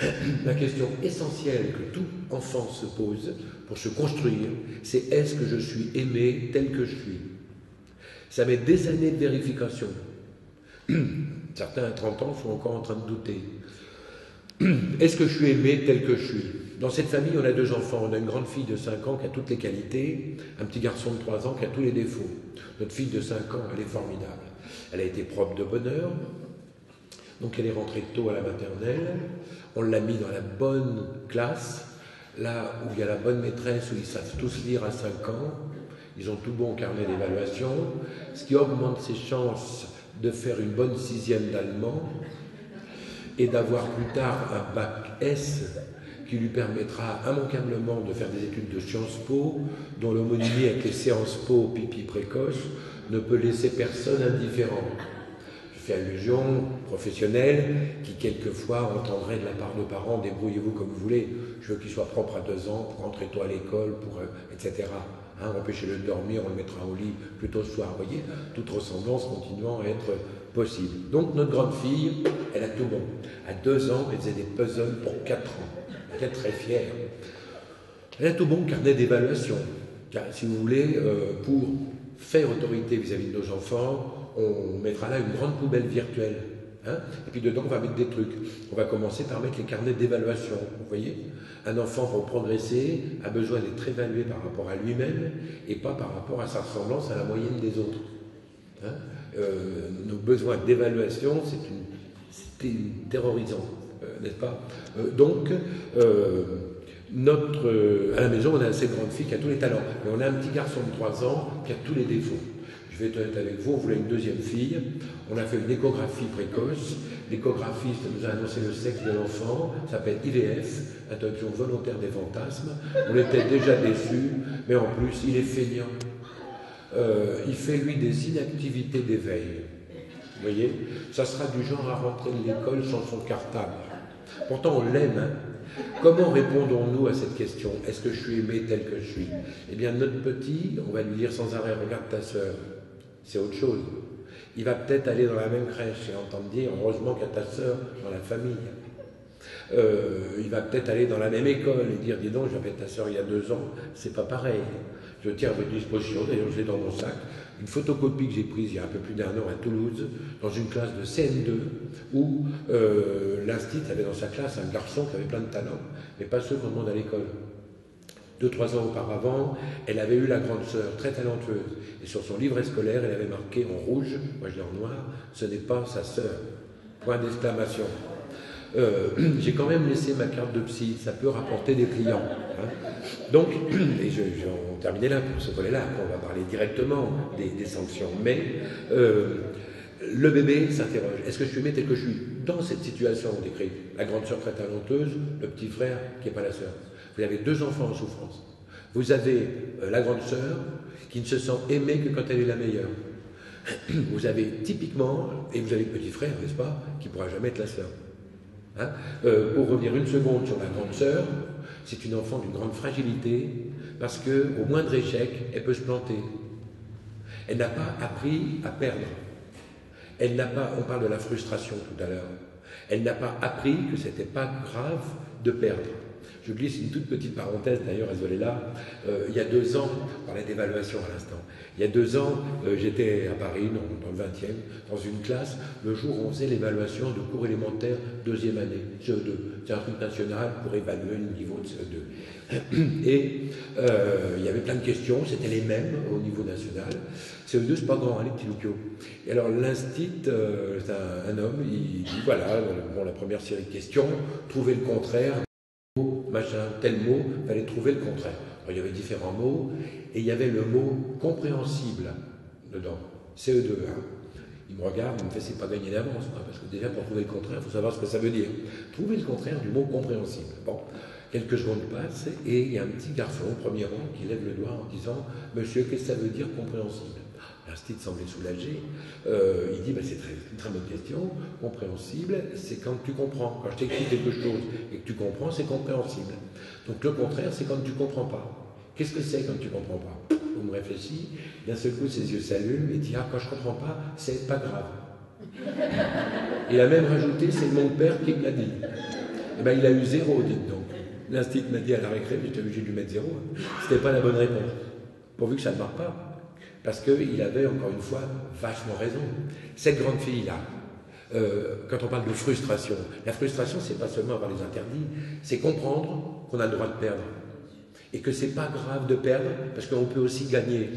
La question essentielle que tout enfant se pose pour se construire, c'est est-ce que je suis aimé tel que je suis? Ça met des années de vérification. Certains à 30 ans sont encore en train de douter. Est-ce que je suis aimé tel que je suis? Dans cette famille, on a deux enfants. On a une grande fille de 5 ans qui a toutes les qualités, un petit garçon de 3 ans qui a tous les défauts. Notre fille de 5 ans, elle est formidable. Elle a été propre de bonheur, donc elle est rentrée tôt à la maternelle. On l'a mis dans la bonne classe, là où il y a la bonne maîtresse, où ils savent tous lire à 5 ans. Ils ont tout bon carnet d'évaluation, ce qui augmente ses chances de faire une bonne sixième d'allemand et d'avoir plus tard un bac S qui lui permettra immanquablement de faire des études de Sciences Po, dont l'homonymie avec les séances Po pipi précoce ne peut laisser personne indifférent. Je fais allusion professionnelle qui quelquefois entendrait de la part de parents débrouillez-vous comme vous voulez, je veux qu'il soit propre à deux ans pour rentrer toi à l'école, pour, euh, etc. Hein, empêchez-le de dormir, on le mettra au lit plutôt ce soir. Vous voyez, toute ressemblance continuant à être possible. Donc notre grande fille, elle a tout bon. À deux ans, elle faisait des puzzles pour quatre ans. Elle est très fière. Elle a tout bon carnet d'évaluation. Car si vous voulez, euh, pour faire autorité vis-à-vis de nos enfants, on mettra là une grande poubelle virtuelle. Hein. et puis dedans, on va mettre des trucs. On va commencer par mettre les carnets d'évaluation. Vous voyez Un enfant, pour progresser, a besoin d'être évalué par rapport à lui-même et pas par rapport à sa ressemblance à la moyenne des autres. Hein? Euh, nos besoins d'évaluation, c'est une, terrorisant, euh, n'est-ce pas? Euh, Donc, notre, à la maison, on a une assez grande fille qui a tous les talents, mais on a un petit garçon de 3 ans qui a tous les défauts. Je vais être honnête avec vous, on voulait une deuxième fille, on a fait une échographie précoce, l'échographiste nous a annoncé le sexe de l'enfant, ça s'appelle IVF, interruption volontaire des fantasmes, on était déjà déçus, mais en plus il est feignant. Euh, il fait lui des inactivités d'éveil. Vous voyez? Ça sera du genre à rentrer de l'école sans son cartable. Pourtant, on l'aime. Comment répondons-nous à cette question? Est-ce que je suis aimé tel que je suis? Eh bien, notre petit, on va lui dire sans arrêt Regarde ta sœur. C'est autre chose. Il va peut-être aller dans la même crèche et entendre dire Heureusement qu'il y a ta sœur dans la famille. Euh, il va peut-être aller dans la même école et dire Dis donc, j'avais ta sœur il y a deux ans, c'est pas pareil. Je tiens à votre disposition, d'ailleurs je l'ai dans mon sac, une photocopie que j'ai prise il y a un peu plus d'un an à Toulouse, dans une classe de CN2, où euh, l'institut avait dans sa classe un garçon qui avait plein de talents, mais pas ceux qu'on demande à l'école. Deux, trois ans auparavant, elle avait eu la grande sœur, très talentueuse. Et sur son livret scolaire, elle avait marqué en rouge, moi je l'ai en noir, ce n'est pas sa sœur. Point d'exclamation. Euh, j'ai quand même laissé ma carte de psy, ça peut rapporter des clients. Hein. Donc, et je, vais en terminer là pour ce volet-là, on va parler directement des, sanctions. Mais euh, le bébé s'interroge, est-ce que je suis aimé tel que je suis? Dans cette situation, on décrit la grande sœur très talenteuse, le petit frère qui n'est pas la sœur. Vous avez deux enfants en souffrance. Vous avez euh, la grande sœur qui ne se sent aimée que quand elle est la meilleure. Vous avez typiquement, et vous avez le petit frère, n'est-ce pas, qui ne pourra jamais être la sœur. Hein? Euh, pour revenir une seconde sur la grande sœur, c'est une enfant d'une grande fragilité parce qu'au moindre échec, elle peut se planter. Elle n'a pas appris à perdre. Elle n'a pas, on parle de la frustration tout à l'heure, elle n'a pas appris que c'était pas grave de perdre. Je glisse une toute petite parenthèse, d'ailleurs, là. Euh, il y a deux ans, on parlait d'évaluation à l'instant, il y a deux ans, euh, j'étais à Paris, dans, le 20e, dans une classe, le jour où on faisait l'évaluation de cours élémentaire deuxième année, CE2. C'est un truc national pour évaluer le niveau de CE2. Et euh, il y avait plein de questions, c'était les mêmes au niveau national. CE2, c'est pas grand, hein, les petits. Et alors, l'instit, c'est un, un, homme, il dit voilà, bon, la première série de questions, trouver le contraire machin, tel mot, il fallait trouver le contraire. il y avait différents mots, et il y avait le mot compréhensible dedans, CE2. Hein. Il me regarde, il me fait c'est pas gagner d'avance, parce que déjà pour trouver le contraire, il faut savoir ce que ça veut dire. Trouver le contraire du mot compréhensible. Bon, quelques secondes passent, et il y a un petit garçon au premier rang qui lève le doigt en disant Monsieur, qu'est-ce que ça veut dire compréhensible? L'artiste semblait soulagé. Euh, il dit bah, C'est une très bonne question. Compréhensible, c'est quand tu comprends. Quand je t'écris quelque chose et que tu comprends, c'est compréhensible. Donc le contraire, c'est quand tu ne comprends pas. Qu'est-ce que c'est quand tu ne comprends pas? On me réfléchit, d'un seul coup ses yeux s'allument et dit Ah, quand je ne comprends pas, c'est pas grave. Il a même rajouté C'est mon père qui me l'a dit. Eh ben, il a eu zéro, dites donc. L'instit m'a dit à la récré, j'ai dû mettre zéro. C'était pas la bonne réponse. Pourvu que ça ne marque pas. Parce qu'il avait, encore une fois, vachement raison. Cette grande fille-là, euh, quand on parle de frustration, la frustration, c'est pas seulement avoir les interdits, c'est comprendre qu'on a le droit de perdre. Et que c'est pas grave de perdre, parce qu'on peut aussi gagner.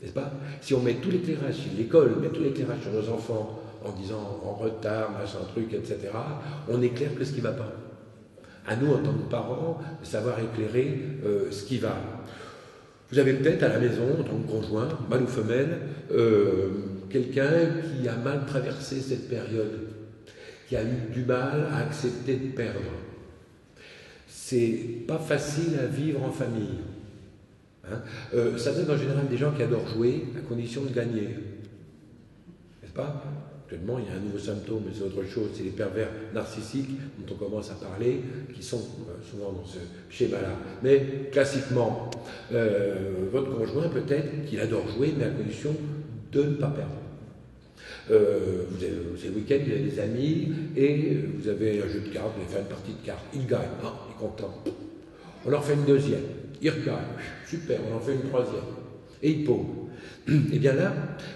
N'est-ce pas? Si on met tout l'éclairage, si l'école met tout l'éclairage sur nos enfants en disant en retard, machin truc, etc., on éclaire que ce qui ne va pas. À nous, en tant que parents, de savoir éclairer euh, ce qui va. Vous avez peut-être à la maison, en tant que conjoint, mâle ou femelle, euh, quelqu'un qui a mal traversé cette période, qui a eu du mal à accepter de perdre. c'est pas facile à vivre en famille. Hein. Euh, ça donne en général des gens qui adorent jouer à condition de gagner. N'est-ce pas? Actuellement, il y a un nouveau symptôme, mais c'est autre chose, c'est les pervers narcissiques dont on commence à parler, qui sont euh, souvent dans ce schéma-là. Mais classiquement, euh, votre conjoint peut-être qu'il adore jouer, mais à condition de ne pas perdre. Euh, vous avez, c'est le week-end, vous avez des amis, et vous avez un jeu de cartes, vous allez faire une partie de cartes. Il gagne, ah, il est content. On leur fait une deuxième. Il regagne, super, on en fait une troisième. Et il paume. Eh bien là,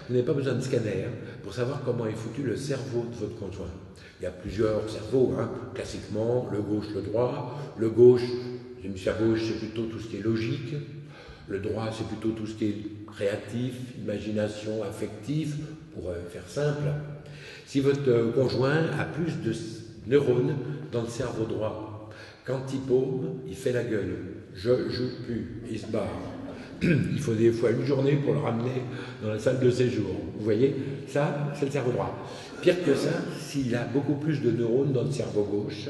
vous n'avez pas besoin de scanner pour savoir comment est foutu le cerveau de votre conjoint. Il y a plusieurs cerveaux, hein. classiquement, le gauche, le droit. Le gauche, l'hémisphère gauche, c'est plutôt tout ce qui est logique. Le droit, c'est plutôt tout ce qui est créatif, imagination, affectif, pour euh, faire simple. Si votre euh, conjoint a plus de neurones dans le cerveau droit, quand il paume, il fait la gueule. Je joue plus, il se barre. il faut des fois une journée pour le ramener dans la salle de séjour. Vous voyez, ça, c'est le cerveau droit. Pire que ça, s'il a beaucoup plus de neurones dans le cerveau gauche,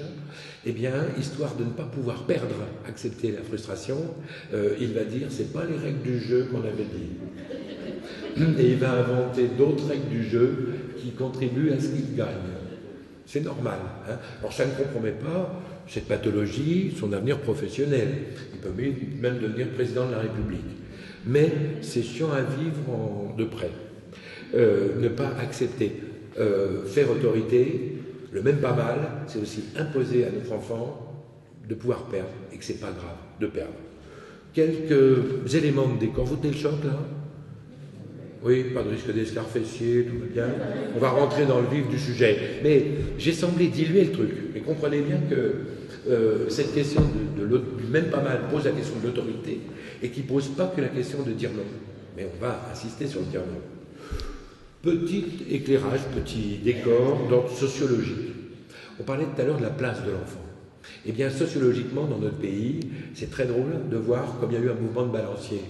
eh bien, histoire de ne pas pouvoir perdre, accepter la frustration, euh, il va dire c'est pas les règles du jeu qu'on avait dit. Et il va inventer d'autres règles du jeu qui contribuent à ce qu'il gagne. C'est normal. Hein. Alors ça ne compromet pas cette pathologie, son avenir professionnel. Il peut même devenir président de la République. Mais c'est chiant à vivre de près. Euh, ne pas accepter, euh, faire autorité, le même pas mal, c'est aussi imposer à notre enfant de pouvoir perdre et que c'est pas grave de perdre. Quelques éléments de décor. Vous tenez le choc là? Oui, pas de risque d'escarfessier, tout va bien. On va rentrer dans le vif du sujet. Mais j'ai semblé diluer le truc. Mais comprenez bien que euh, cette question de, même pas mal pose la question de l'autorité et qui pose pas que la question de dire non. Mais on va insister sur le dire non. Petit éclairage, petit décor d'ordre sociologique. On parlait tout à l'heure de la place de l'enfant. Eh bien, sociologiquement, dans notre pays, c'est très drôle de voir comme il y a eu un mouvement de balancier.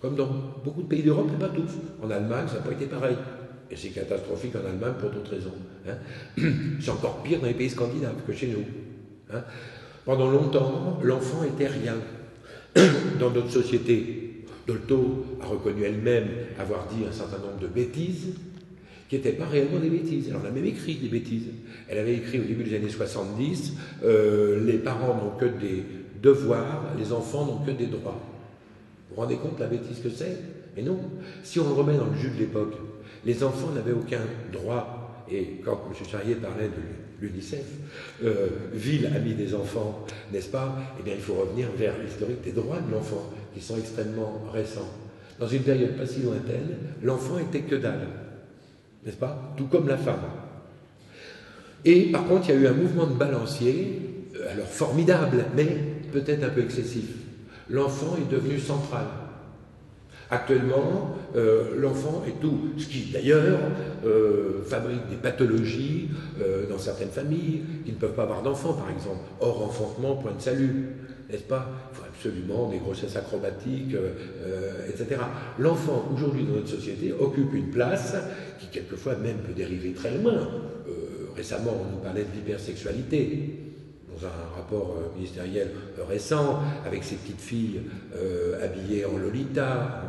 Comme dans beaucoup de pays d'Europe, mais pas tous. En Allemagne, ça n'a pas été pareil. Et c'est catastrophique en Allemagne pour d'autres raisons. Hein. C'est encore pire dans les pays scandinaves que chez nous. Hein. Pendant longtemps, l'enfant était rien dans notre société. Dolto a reconnu elle-même avoir dit un certain nombre de bêtises qui n'étaient pas réellement des bêtises. Elle en a même écrit des bêtises. Elle avait écrit au début des années 70 euh, Les parents n'ont que des devoirs, les enfants n'ont que des droits. Vous vous rendez compte la bêtise que c'est? Mais non. Si on le remet dans le jus de l'époque, les enfants n'avaient aucun droit. Et quand M. Charrier parlait de l'UNICEF, euh, ville amie des enfants, n'est-ce pas? Eh bien, il faut revenir vers l'historique des droits de l'enfant, qui sont extrêmement récents. Dans une période pas si lointaine, l'enfant était que dalle, n'est-ce pas? Tout comme la femme. Et par contre, il y a eu un mouvement de balancier, euh, alors formidable, mais peut-être un peu excessif l'enfant est devenu central. Actuellement, euh, l'enfant est tout, ce qui d'ailleurs euh, fabrique des pathologies euh, dans certaines familles qui ne peuvent pas avoir d'enfants, par exemple. Hors enfantement, point de salut, n'est-ce pas? Il faut absolument des grossesses acrobatiques, etc. L'enfant, aujourd'hui, dans notre société, occupe une place qui, quelquefois, même peut dériver très loin. récemment, on nous parlait de l'hypersexualité un rapport ministériel récent, avec ces petites filles habillées en Lolita,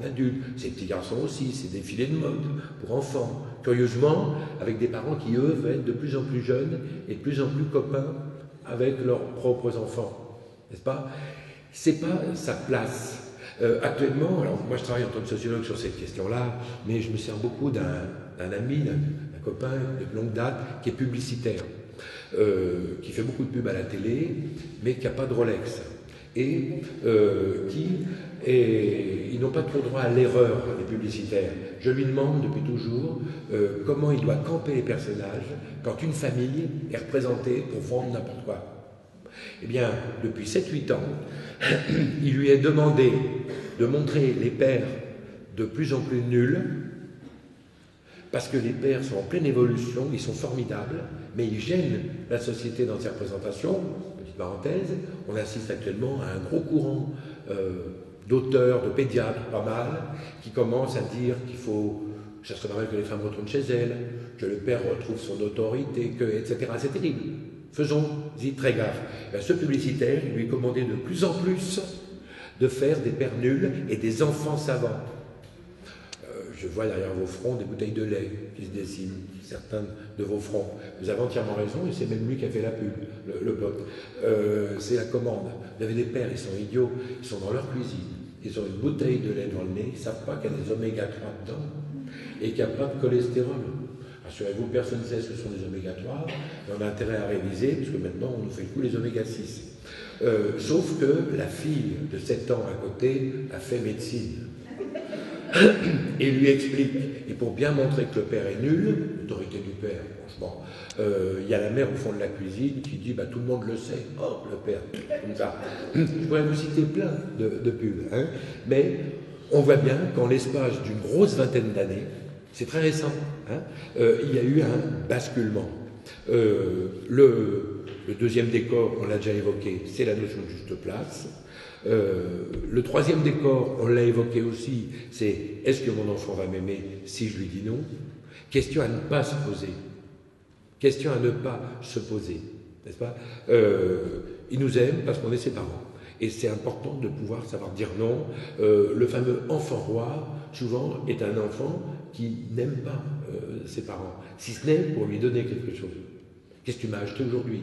en, adulte, ces petits garçons aussi, ces défilés de mode pour enfants. Curieusement, avec des parents qui, eux, veulent être de plus en plus jeunes et de plus en plus copains avec leurs propres enfants. N'est-ce pas? C'est pas sa place. Euh, actuellement, alors moi je travaille en tant que sociologue sur cette question-là, mais je me sers beaucoup d'un ami, d'un copain de longue date qui est publicitaire. Euh, qui fait beaucoup de pubs à la télé, mais qui n'a pas de Rolex. Et euh, qui et ils n'ont pas trop droit à l'erreur, les publicitaires. Je lui demande depuis toujours euh, comment il doit camper les personnages quand une famille est représentée pour vendre n'importe quoi. Eh bien, depuis 7-8 ans, il lui est demandé de montrer les pères de plus en plus nuls, parce que les pères sont en pleine évolution, ils sont formidables, mais ils gênent la société dans ses représentations. Petite parenthèse, on assiste actuellement à un gros courant euh, d'auteurs, de pédiatres, pas mal, qui commencent à dire qu'il faut, ça serait que les femmes retournent chez elles, que le père retrouve son autorité, que, etc. C'est terrible. Faisons-y très gaffe. Ce publicitaire, il lui commandait de plus en plus de faire des pères nuls et des enfants savants. Euh, je vois derrière vos fronts des bouteilles de lait qui se dessinent, certains de vos fronts. Vous avez entièrement raison, et c'est même lui qui a fait la pub, le, pote. Euh, c'est la commande. Vous avez des pères, ils sont idiots, ils sont dans leur cuisine, ils ont une bouteille de lait dans le nez, ils ne savent pas qu'il y a des oméga 3 dedans et qu'il y a plein de cholestérol. Rassurez-vous, personne ne sait ce que sont les oméga 3, et on a intérêt à réviser, parce que maintenant on nous fait tous les oméga 6. Euh, sauf que la fille de 7 ans à côté a fait médecine. Et lui explique, et pour bien montrer que le père est nul, l'autorité du père, franchement, euh, il y a la mère au fond de la cuisine qui dit bah, tout le monde le sait, oh le père, comme ça. Je pourrais vous citer plein de, pubs, hein. mais on voit bien qu'en l'espace d'une grosse vingtaine d'années, c'est très récent, hein, euh, il y a eu un basculement. le, le deuxième décor, on l'a déjà évoqué, c'est la notion de juste place. Euh, le troisième décor, on l'a évoqué aussi, c'est est-ce que mon enfant va m'aimer si je lui dis non? Question à ne pas se poser. Question à ne pas se poser, n'est-ce pas? Euh, Il nous aime parce qu'on est ses parents. Et c'est important de pouvoir savoir dire non. Euh, le fameux enfant roi, souvent, est un enfant qui n'aime pas ses parents, si ce n'est pour lui donner quelque chose. Qu'est-ce que tu m'as acheté aujourd'hui?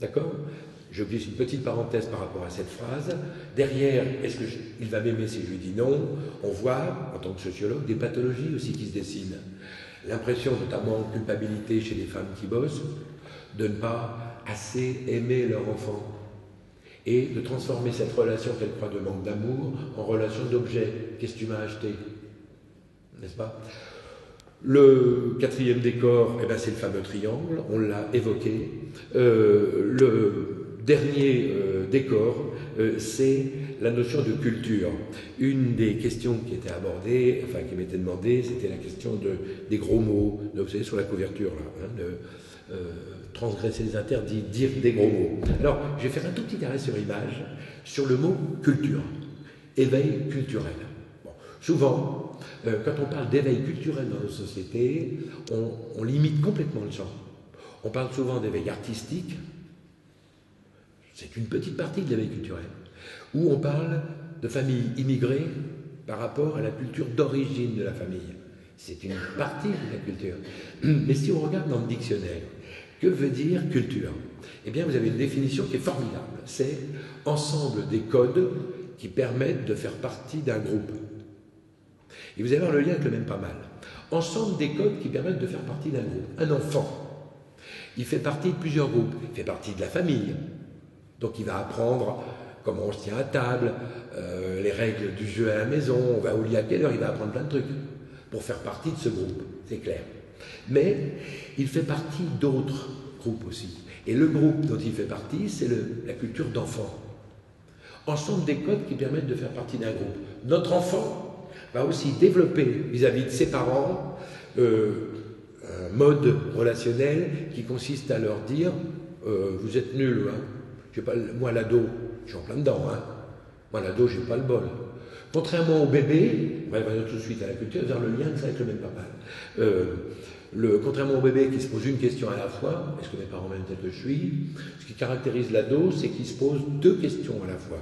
D'accord? Je une petite parenthèse par rapport à cette phrase. Derrière, est-ce qu'il va m'aimer si je lui dis non? On voit, en tant que sociologue, des pathologies aussi qui se dessinent. L'impression, notamment culpabilité chez les femmes qui bossent, de ne pas assez aimer leur enfant et de transformer cette relation qu'elle croit de manque d'amour en relation d'objet. Qu'est-ce que tu m'as acheté? N'est-ce pas? Le quatrième décor, eh ben, c'est le fameux triangle, on l'a évoqué. Euh, le dernier euh, décor, euh, c'est la notion de culture. Une des questions qui était abordée, enfin qui m'était demandée, c'était la question de, des gros mots. vous savez, sur la couverture, hein, de, transgresser les interdits, dire des gros mots. Alors, je vais faire un tout petit arrêt sur image sur le mot culture, éveil culturel. souvent, euh, quand on parle d'éveil culturel dans nos sociétés, on, limite complètement le champ. On parle souvent d'éveil artistique, c'est une petite partie de l'éveil culturel, ou on parle de famille immigrée par rapport à la culture d'origine de la famille. C'est une partie de la culture. Mais si on regarde dans le dictionnaire, que veut dire culture? Eh bien, vous avez une définition qui est formidable. C'est ensemble des codes qui permettent de faire partie d'un groupe. Et vous allez voir le lien avec le même pas mal. Ensemble des codes qui permettent de faire partie d'un groupe. Un enfant, il fait partie de plusieurs groupes. Il fait partie de la famille. Donc il va apprendre comment on se tient à table, euh, les règles du jeu à la maison, on va au lit à quelle heure, il va apprendre plein de trucs pour faire partie de ce groupe, c'est clair. Mais il fait partie d'autres groupes aussi. Et le groupe dont il fait partie, c'est la culture d'enfant. Ensemble des codes qui permettent de faire partie d'un groupe. Notre enfant, va aussi développer vis-à-vis de ses parents euh, un mode relationnel qui consiste à leur dire euh, Vous êtes nuls, hein. Pas, moi l'ado, je suis en plein dedans, hein. moi l'ado, j'ai pas le bol. Contrairement au bébé, on va venir tout de suite à la culture, vers le lien que ça avec le même papa. Euh, le, contrairement au bébé qui se pose une question à la fois, est-ce que mes parents m'aiment tel que je suis Ce qui caractérise l'ado, c'est qu'il se pose deux questions à la fois,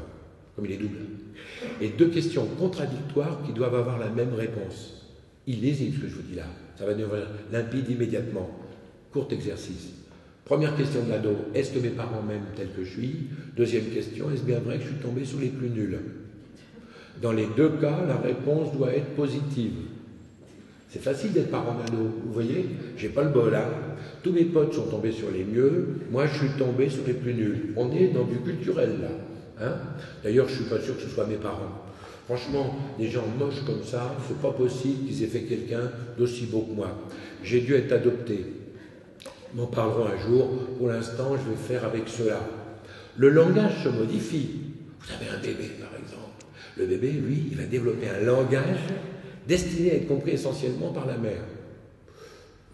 comme il est double et deux questions contradictoires qui doivent avoir la même réponse. Il hésite, ce que je vous dis là. Ça va devenir limpide immédiatement. Court exercice. Première question de l'ado, est-ce que mes parents m'aiment tel que je suis? Deuxième question, est-ce bien vrai que je suis tombé sur les plus nuls? Dans les deux cas, la réponse doit être positive. C'est facile d'être parent d'ado, vous voyez? J'ai pas le bol, hein Tous mes potes sont tombés sur les mieux, moi je suis tombé sur les plus nuls. On est dans du culturel là. Hein? D'ailleurs, je suis pas sûr que ce soit mes parents. Franchement, des gens moches comme ça, c'est pas possible qu'ils aient fait quelqu'un d'aussi beau que moi. J'ai dû être adopté. M'en parlerons un jour. Pour l'instant, je vais faire avec cela. Le langage se modifie. Vous avez un bébé, par exemple. Le bébé, lui, il va développer un langage destiné à être compris essentiellement par la mère,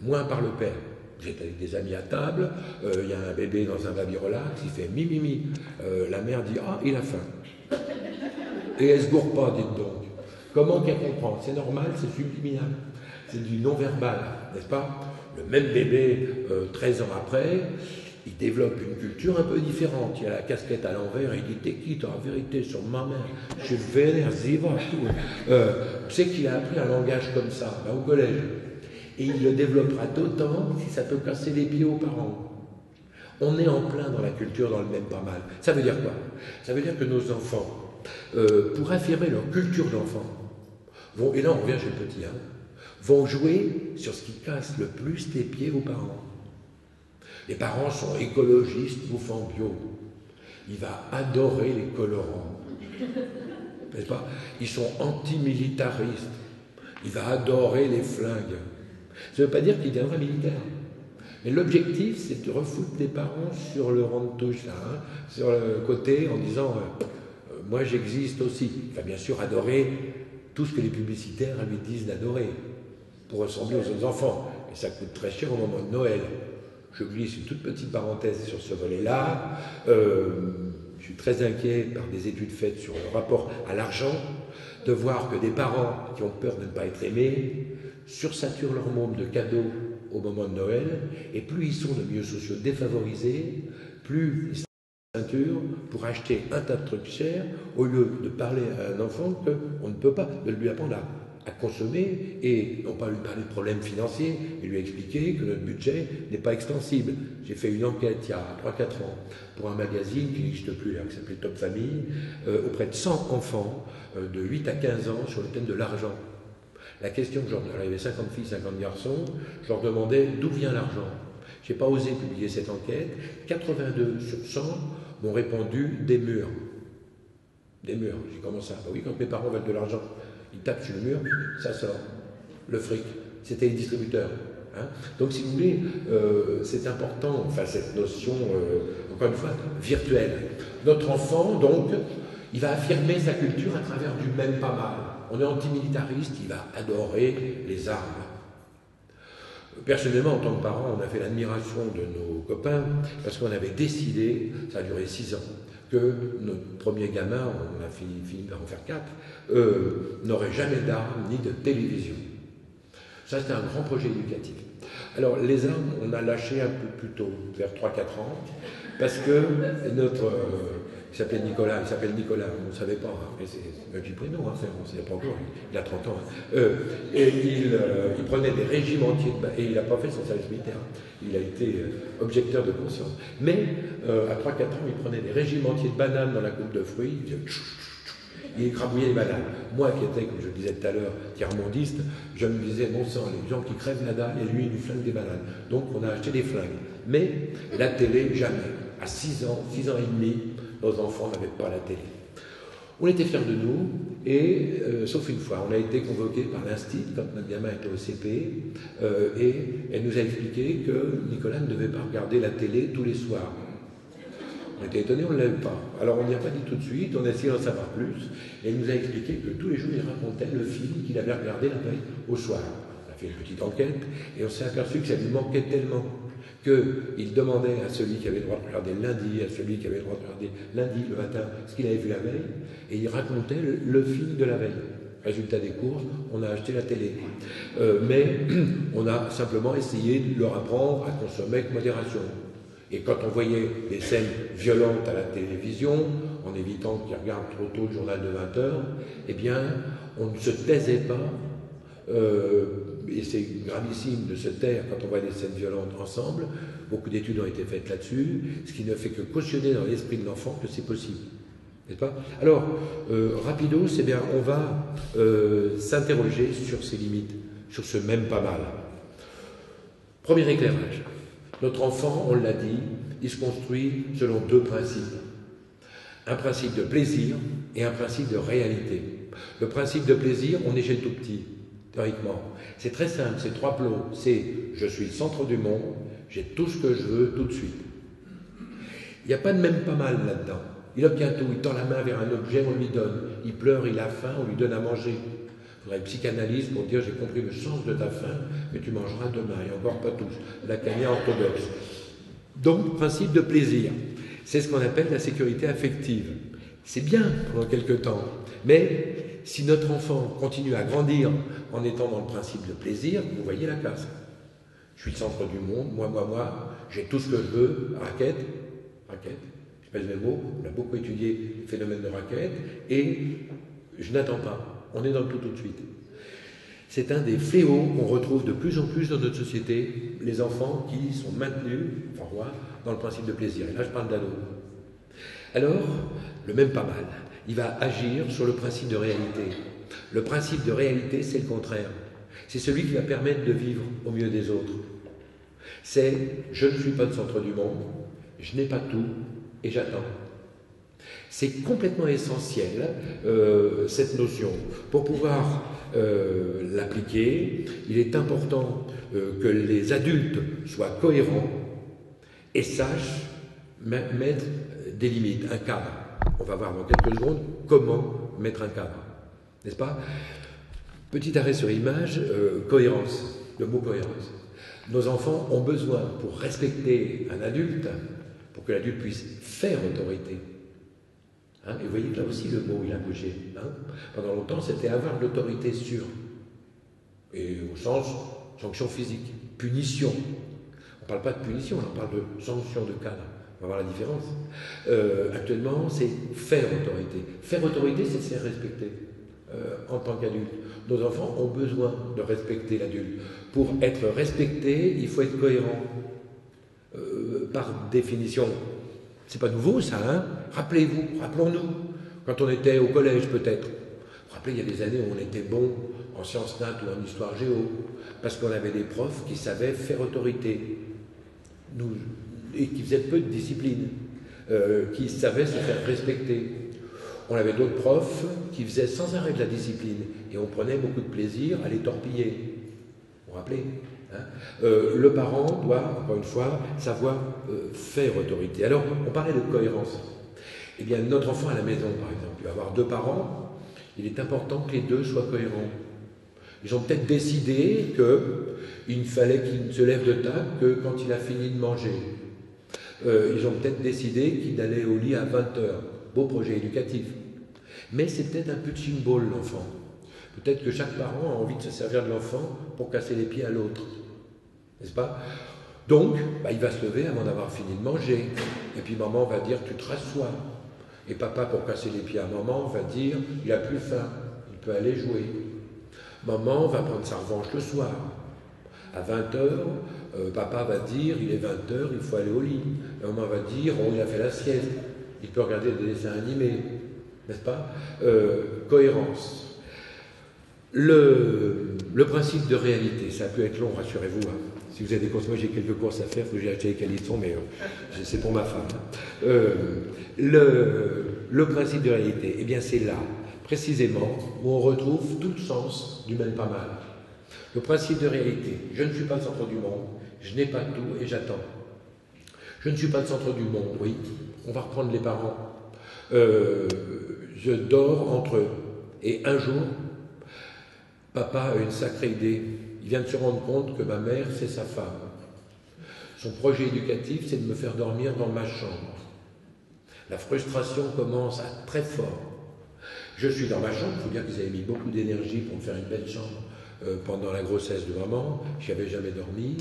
moins par le père. Vous êtes avec des amis à table, euh, il y a un bébé dans un baby relax, il fait mi mi mi. Euh, la mère dit Ah, il a faim. Et elle se gourre pas, dites donc. Comment qu'elle comprend? C'est normal, c'est subliminal. C'est du non-verbal, n'est-ce pas? Le même bébé, 13 euh, ans après, il développe une culture un peu différente. Il a la casquette à l'envers il dit T'es qui, en vérité, sur ma mère Je suis vénère, ziva, tout. Euh, tu sais qu'il a appris un langage comme ça, au collège. Et il le développera d'autant si ça peut casser les pieds aux parents. On est en plein dans la culture, dans le même pas mal. Ça veut dire quoi? Ça veut dire que nos enfants, euh, pour affirmer leur culture d'enfant, et là on revient chez le petit, hein, vont jouer sur ce qui casse le plus les pieds aux parents. Les parents sont écologistes, bouffant bio. Il va adorer les colorants. N'est-ce pas? Ils sont antimilitaristes. Il va adorer les flingues. Ça ne veut pas dire qu'il deviendra militaire. Mais l'objectif, c'est de refoutre les parents sur le rang de touche, là, hein, sur le côté, en disant euh, Moi j'existe aussi. Il va bien sûr adorer tout ce que les publicitaires lui disent d'adorer, pour ressembler aux autres enfants. Et ça coûte très cher au moment de Noël. Je glisse une toute petite parenthèse sur ce volet-là. Euh, je suis très inquiet par des études faites sur le rapport à l'argent, de voir que des parents qui ont peur de ne pas être aimés sursaturent leur monde de cadeaux au moment de Noël, et plus ils sont de milieux sociaux défavorisés, plus ils pour acheter un tas de trucs chers, au lieu de parler à un enfant qu'on ne peut pas, de lui apprendre à à consommer et non pas lui parler de problèmes financiers, et lui expliquer que notre budget n'est pas extensible. J'ai fait une enquête il y a 3-4 ans pour un magazine qui n'existe plus là, qui s'appelait Top Famille, euh, auprès de 100 enfants euh, de 8 à 15 ans sur le thème de l'argent. La question que j'en avait 50 filles, 50 garçons, je leur demandais d'où vient l'argent. Je n'ai pas osé publier cette enquête. 82 sur 100 m'ont répondu des murs. Des murs. J'ai commencé à. Bah oui, quand mes parents veulent de l'argent, il tape sur le mur, ça sort. Le fric. C'était les distributeurs. Hein. Donc, si vous voulez, euh, c'est important, enfin, cette notion, euh, encore une fois, virtuelle. Notre enfant, donc, il va affirmer sa culture à travers du même pas mal. On est antimilitariste, il va adorer les armes. Personnellement, en tant que parent, on a fait l'admiration de nos copains parce qu'on avait décidé, ça a duré six ans, que notre premier gamin, on a fini, par en faire quatre, euh, jamais d'armes ni de télévision. Ça, c'était un grand projet éducatif. Alors, les armes, on a lâché un peu plus tôt, vers 3-4 ans, parce que notre. Euh, il s'appelait Nicolas, il s'appelle Nicolas, on ne savait pas, hein, mais c'est un petit prénom, hein, on ne savait pas encore, il a 30 ans. Hein. Euh, et il, il, prenait des régimes entiers, et il n'a pas fait son service militaire, il a été objecteur de conscience. Mais à 3-4 ans, il prenait des régimes entiers de bananes dans la coupe de fruits, il faisait il écrabouillait les bananes. Moi qui étais, comme je le disais tout à l'heure, tiers-mondiste, je me disais, bon sang, les gens qui crèvent là-bas, et lui, il nous flingue des bananes. Donc on a acheté des flingues. Mais la télé, jamais. À 6 ans, 6 ans et demi, nos enfants n'avaient pas la télé. On était fiers de nous, et euh, sauf une fois, on a été convoqué par l'Institut quand notre gamin était au CP, euh, et elle nous a expliqué que Nicolas ne devait pas regarder la télé tous les soirs. On était étonnés, on ne l'avait pas. Alors on n'y a pas dit tout de suite, on a essayé d'en savoir plus, et il nous a expliqué que tous les jours il racontait le film qu'il avait regardé la veille au soir. On a fait une petite enquête, et on s'est aperçu que ça lui manquait tellement qu'il demandait à celui qui avait le droit de regarder lundi, à celui qui avait le droit de regarder lundi, le matin, ce qu'il avait vu la veille, et il racontait le, film de la veille. Résultat des courses, on a acheté la télé. Euh, mais on a simplement essayé de leur apprendre à consommer avec modération. Et quand on voyait des scènes violentes à la télévision, en évitant qu'ils regardent trop tôt le journal de 20 heures, eh bien, on ne se taisait pas. Euh, et c'est gravissime de se taire quand on voit des scènes violentes ensemble. Beaucoup d'études ont été faites là-dessus, ce qui ne fait que cautionner dans l'esprit de l'enfant que c'est possible. N'est-ce pas? Alors, euh, rapido, c'est bien, on va euh, s'interroger sur ces limites, sur ce même pas mal. Premier éclairage. Notre enfant, on l'a dit, il se construit selon deux principes. Un principe de plaisir et un principe de réalité. Le principe de plaisir, on est chez le tout petit, théoriquement. C'est très simple, c'est trois plots. C'est je suis le centre du monde, j'ai tout ce que je veux tout de suite. Il n'y a pas de même pas mal là-dedans. Il obtient tout, il tend la main vers un objet, on lui donne. Il pleure, il a faim, on lui donne à manger une psychanalyse pour dire j'ai compris le sens de ta faim, mais tu mangeras demain, et encore pas tous. Lacanien orthodoxe. Donc, principe de plaisir. C'est ce qu'on appelle la sécurité affective. C'est bien pendant quelque temps, mais si notre enfant continue à grandir en étant dans le principe de plaisir, vous voyez la classe. Je suis le centre du monde, moi, moi, moi, j'ai tout ce que je veux, raquette, raquette, je pèse mes mots, on a beaucoup étudié le phénomène de raquette, et je n'attends pas, on est dans le tout tout de suite. C'est un des fléaux qu'on retrouve de plus en plus dans notre société, les enfants qui sont maintenus, enfin moi, dans le principe de plaisir. Et là, je parle d'ado. Alors, le même pas mal, il va agir sur le principe de réalité. Le principe de réalité, c'est le contraire. C'est celui qui va permettre de vivre au mieux des autres. C'est je ne suis pas le centre du monde, je n'ai pas tout et j'attends. C'est complètement essentiel, euh, cette notion. Pour pouvoir euh, l'appliquer, il est important euh, que les adultes soient cohérents et sachent mettre des limites, un cadre. On va voir dans quelques secondes comment mettre un cadre. N'est-ce pas? Petit arrêt sur image, cohérence, le mot cohérence. Nos enfants ont besoin, pour respecter un adulte, pour que l'adulte puisse faire autorité, Hein, et vous voyez que là aussi le mot il a bougé. Hein. Pendant longtemps, c'était avoir l'autorité sur. Et au sens sanction physique, punition. On ne parle pas de punition, on parle de sanction de cadre. On va voir la différence. Euh, actuellement, c'est faire autorité. Faire autorité, c'est se faire respecter euh, en tant qu'adulte. Nos enfants ont besoin de respecter l'adulte. Pour être respecté, il faut être cohérent. Euh, par définition, c'est pas nouveau ça, hein Rappelez-vous, rappelons-nous, quand on était au collège peut-être. Rappelez, il y a des années où on était bon en sciences nat ou en histoire géo, parce qu'on avait des profs qui savaient faire autorité, et qui faisaient peu de discipline, euh, qui savaient se faire respecter. On avait d'autres profs qui faisaient sans arrêt de la discipline, et on prenait beaucoup de plaisir à les torpiller. Vous vous rappelez? Hein. Euh, le parent doit, encore une fois, savoir euh, faire autorité. Alors, on parlait de cohérence. Eh bien, notre enfant à la maison, par exemple, il va avoir deux parents, il est important que les deux soient cohérents. Ils ont peut-être décidé qu'il fallait qu'il ne se lève de table que quand il a fini de manger. Euh, ils ont peut-être décidé qu'il allait au lit à 20 heures. Beau projet éducatif. Mais c'est peut-être un punching ball, l'enfant. Peut-être que chaque parent a envie de se servir de l'enfant pour casser les pieds à l'autre. N'est-ce pas? Donc, bah, il va se lever avant d'avoir fini de manger. Et puis maman va dire Tu te rassois. Et papa, pour casser les pieds à maman, va dire Il a plus faim, il peut aller jouer. Maman va prendre sa revanche le soir. À 20h, euh, papa va dire Il est 20h, il faut aller au lit. Maman va dire Oh, il a fait la sieste. Il peut regarder des dessins animés. N'est-ce pas? Euh, Cohérence. Le, principe de réalité, ça peut être long, rassurez-vous. Hein. Si vous avez des courses, moi j'ai quelques courses à faire, j'ai acheté les calissons, mais euh, c'est pour ma femme. Hein. Euh, le, principe de réalité, eh bien c'est là, précisément, où on retrouve tout le sens du même pas mal. Le principe de réalité, je ne suis pas le centre du monde, je n'ai pas tout et j'attends. Je ne suis pas le centre du monde, oui, on va reprendre les parents. Euh, je dors entre eux. Et un jour, Papa a une sacrée idée. Il vient de se rendre compte que ma mère, c'est sa femme. Son projet éducatif, c'est de me faire dormir dans ma chambre. La frustration commence à très fort. Je suis dans ma chambre, il faut dire qu'ils avaient mis beaucoup d'énergie pour me faire une belle chambre euh, pendant la grossesse de maman, j'y avais jamais dormi,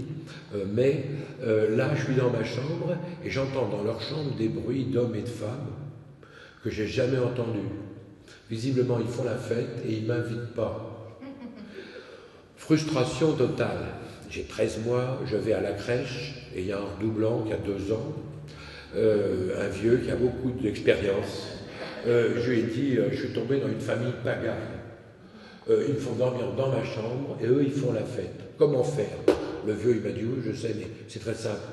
euh, mais euh, là je suis dans ma chambre et j'entends dans leur chambre des bruits d'hommes et de femmes que j'ai jamais entendus. Visiblement ils font la fête et ils m'invitent pas. Frustration totale. J'ai 13 mois, je vais à la crèche et il y a un redoublant qui a deux ans, euh, un vieux qui a beaucoup d'expérience. Euh, je lui ai dit, euh, je suis tombé dans une famille pagane. ils me font dormir dans ma chambre et eux, ils font la fête. Comment faire? Le vieux, il m'a dit, oui, je sais, mais c'est très simple.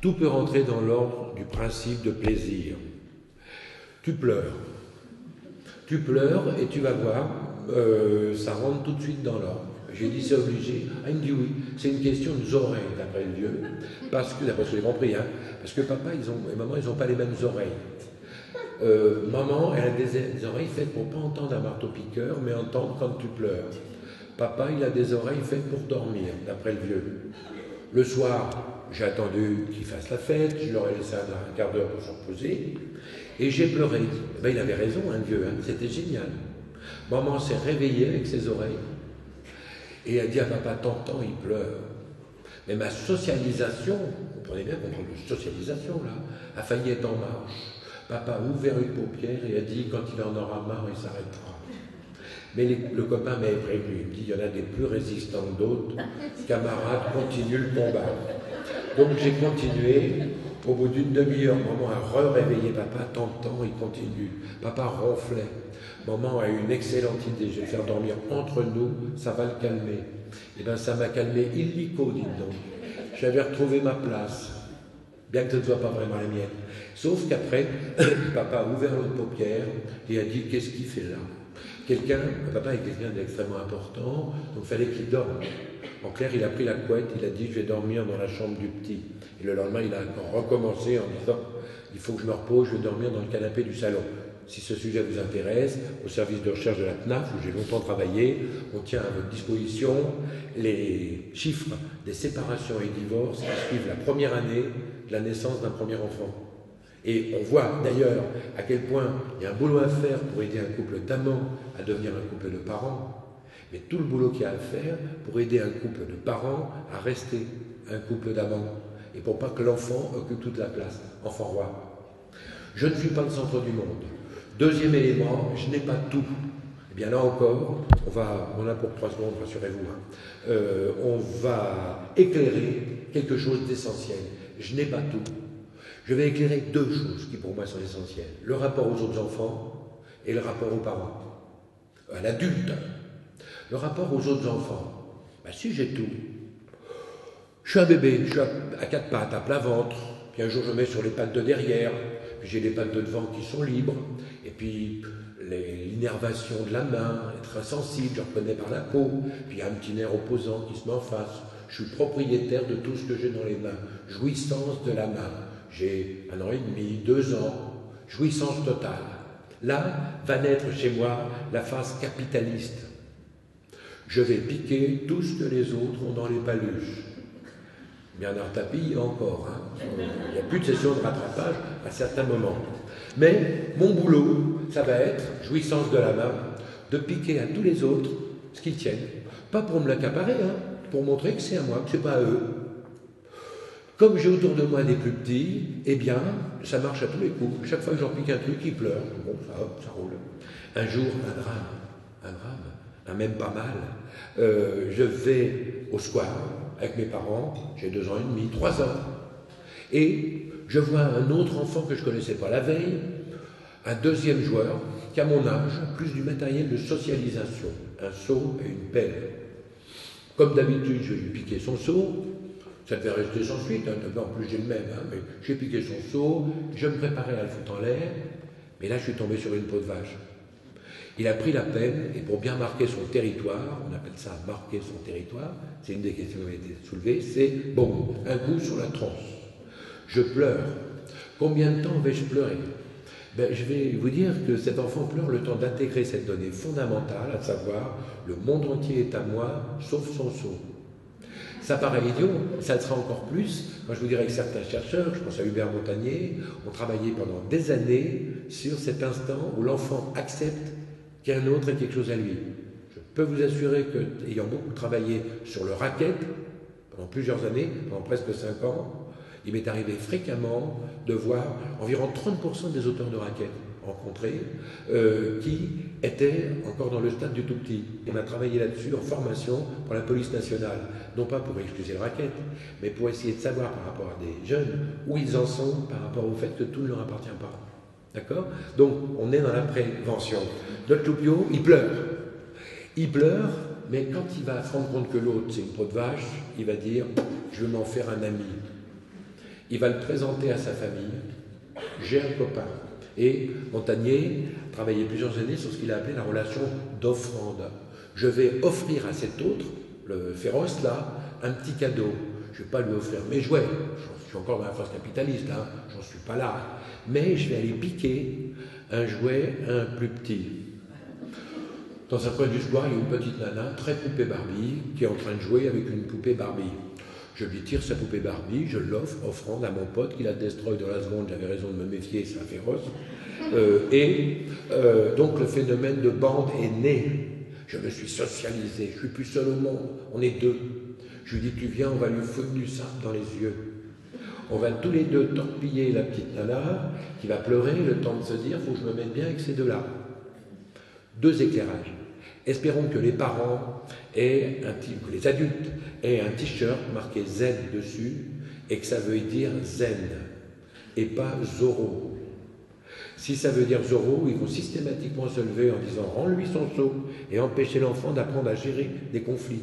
Tout peut rentrer dans l'ordre du principe de plaisir. Tu pleures. Tu pleures et tu vas voir, euh, ça rentre tout de suite dans l'ordre. J'ai dit c'est obligé. Ah, il me dit oui, c'est une question de oreilles, d'après le vieux. Parce que, d'après ce que compris, hein, parce que papa ils et maman, ils n'ont pas les mêmes oreilles. Euh, maman, elle a des, oreilles faites pour pas entendre un marteau-piqueur, mais entendre quand tu pleures. Papa, il a des oreilles faites pour dormir, d'après le vieux. Le soir, j'ai attendu qu'il fasse la fête, je leur ai laissé un, quart d'heure pour se reposer, et j'ai pleuré. Ben, il avait raison, un vieux, hein, c'était génial. Maman s'est réveillée avec ses oreilles et a dit à papa, t'entends, il pleure. Mais ma socialisation, vous comprenez bien qu'on parle de socialisation là, a failli être en marche. Papa a ouvert une paupière et a dit quand il en aura marre, il s'arrêtera. Mais le copain m'avait prévenu, il me dit il y en a des plus résistants que d'autres. Camarade, continue le combat. Donc j'ai continué. Au bout d'une demi-heure, maman a re-réveillé papa, temps, il continue. Papa ronflait. Maman a eu une excellente idée, je vais faire dormir entre nous, ça va le calmer. Eh bien ça m'a calmé illico, dites donc. J'avais retrouvé ma place, bien que ce ne soit pas vraiment la mienne. Sauf qu'après, papa a ouvert l'autre paupière et a dit Qu'est-ce qu'il fait là? Quelqu'un, papa est quelqu'un d'extrêmement important, donc il fallait qu'il dorme. En clair, il a pris la couette, il a dit Je vais dormir dans la chambre du petit. Et le lendemain, il a recommencé en disant Il faut que je me repose, je vais dormir dans le canapé du salon. Si ce sujet vous intéresse, au service de recherche de la CNAF, où j'ai longtemps travaillé, on tient à votre disposition les chiffres des séparations et divorces qui suivent la première année de la naissance d'un premier enfant. Et on voit d'ailleurs à quel point il y a un boulot à faire pour aider un couple d'amants à devenir un couple de parents, mais tout le boulot qu'il y a à faire pour aider un couple de parents à rester un couple d'amants, et pour pas que l'enfant occupe toute la place, enfant roi. Je ne suis pas le centre du monde. Deuxième élément, je n'ai pas tout. Eh bien là encore, on va, on a pour trois secondes, rassurez-vous, hein. euh, on va éclairer quelque chose d'essentiel. Je n'ai pas tout. Je vais éclairer deux choses qui pour moi sont essentielles. Le rapport aux autres enfants et le rapport aux parents, à l'adulte. Le rapport aux autres enfants. Ben, si j'ai tout, je suis un bébé, je suis à quatre pattes, à plat ventre, puis un jour je mets sur les pattes de derrière, puis j'ai les pattes de devant qui sont libres, puis l'innervation de la main, être insensible, je reconnais par la peau, puis un petit nerf opposant qui se met en face. Je suis propriétaire de tout ce que j'ai dans les mains. Jouissance de la main. J'ai un an et demi, deux ans. Jouissance totale. Là va naître chez moi la phase capitaliste. Je vais piquer tout ce que les autres ont dans les paluches. Bernard Tapie encore. Hein. Il n'y a plus de session de rattrapage à certains moments. Mais mon boulot, ça va être, jouissance de la main, de piquer à tous les autres ce qu'ils tiennent. Pas pour me l'accaparer, hein, pour montrer que c'est à moi, que c'est pas à eux. Comme j'ai autour de moi des plus petits, eh bien, ça marche à tous les coups. Chaque fois que j'en pique un truc, ils pleurent. Bon, ça, ça roule. Un jour, un drame, un drame, un même pas mal. Euh, je vais au square avec mes parents, j'ai deux ans et demi, trois ans. Et je vois un autre enfant que je ne connaissais pas la veille, un deuxième joueur qui a mon âge, plus du matériel de socialisation, un seau et une pelle. Comme d'habitude, je lui piquais son seau, ça devait rester sans suite, hein, en plus j'ai le même, hein, mais j'ai piqué son seau, je me préparais à le foutre en l'air, mais là je suis tombé sur une peau de vache. Il a pris la peine, et pour bien marquer son territoire, on appelle ça marquer son territoire, c'est une des questions qui a été soulevée, c'est, bon, un coup sur la tronche. Je pleure. Combien de temps vais-je pleurer? Ben, Je vais vous dire que cet enfant pleure le temps d'intégrer cette donnée fondamentale, à savoir le monde entier est à moi, sauf son saut. Ça paraît idiot, ça le sera encore plus. Moi, je vous dirais que certains chercheurs, je pense à Hubert Montagnier, ont travaillé pendant des années sur cet instant où l'enfant accepte qu'il y a un autre et quelque chose à lui. Je peux vous assurer que, ayant beaucoup travaillé sur le racket, pendant plusieurs années, pendant presque cinq ans, il m'est arrivé fréquemment de voir environ 30% des auteurs de raquettes rencontrés euh, qui étaient encore dans le stade du tout petit. On a travaillé là-dessus en formation pour la police nationale, non pas pour excuser le raquette, mais pour essayer de savoir par rapport à des jeunes où ils en sont par rapport au fait que tout ne leur appartient pas. D'accord? Donc on est dans la prévention. Notre Loupio, il pleure. Il pleure, mais quand il va se rendre compte que l'autre c'est une peau de vache, il va dire Je vais m'en faire un ami. Il va le présenter à sa famille. J'ai un copain. Et Montagnier a travaillé plusieurs années sur ce qu'il a appelé la relation d'offrande. Je vais offrir à cet autre, le féroce là, un petit cadeau. Je ne vais pas lui offrir mes jouets. Je suis encore dans la phase capitaliste, hein. j'en suis pas là. Mais je vais aller piquer un jouet un plus petit. Dans un coin du square, il y a une petite nana, très poupée Barbie, qui est en train de jouer avec une poupée Barbie. Je lui tire sa poupée Barbie, je l'offre, offrande à mon pote qui la destroy dans la seconde, j'avais raison de me méfier, c'est un féroce. Euh, et euh, donc le phénomène de bande est né. Je me suis socialisé, je suis plus seul au monde, on est deux. Je lui dis, tu viens, on va lui foutre du sable dans les yeux. On va tous les deux torpiller la petite nana qui va pleurer le temps de se dire, faut que je me mette bien avec ces deux-là. Deux éclairages. Espérons que les parents que les adultes aient un t-shirt marqué Z dessus et que ça veut dire zen et pas Zoro. Si ça veut dire Zoro, ils vont systématiquement se lever en disant rends-lui son seau et empêcher l'enfant d'apprendre à gérer des conflits.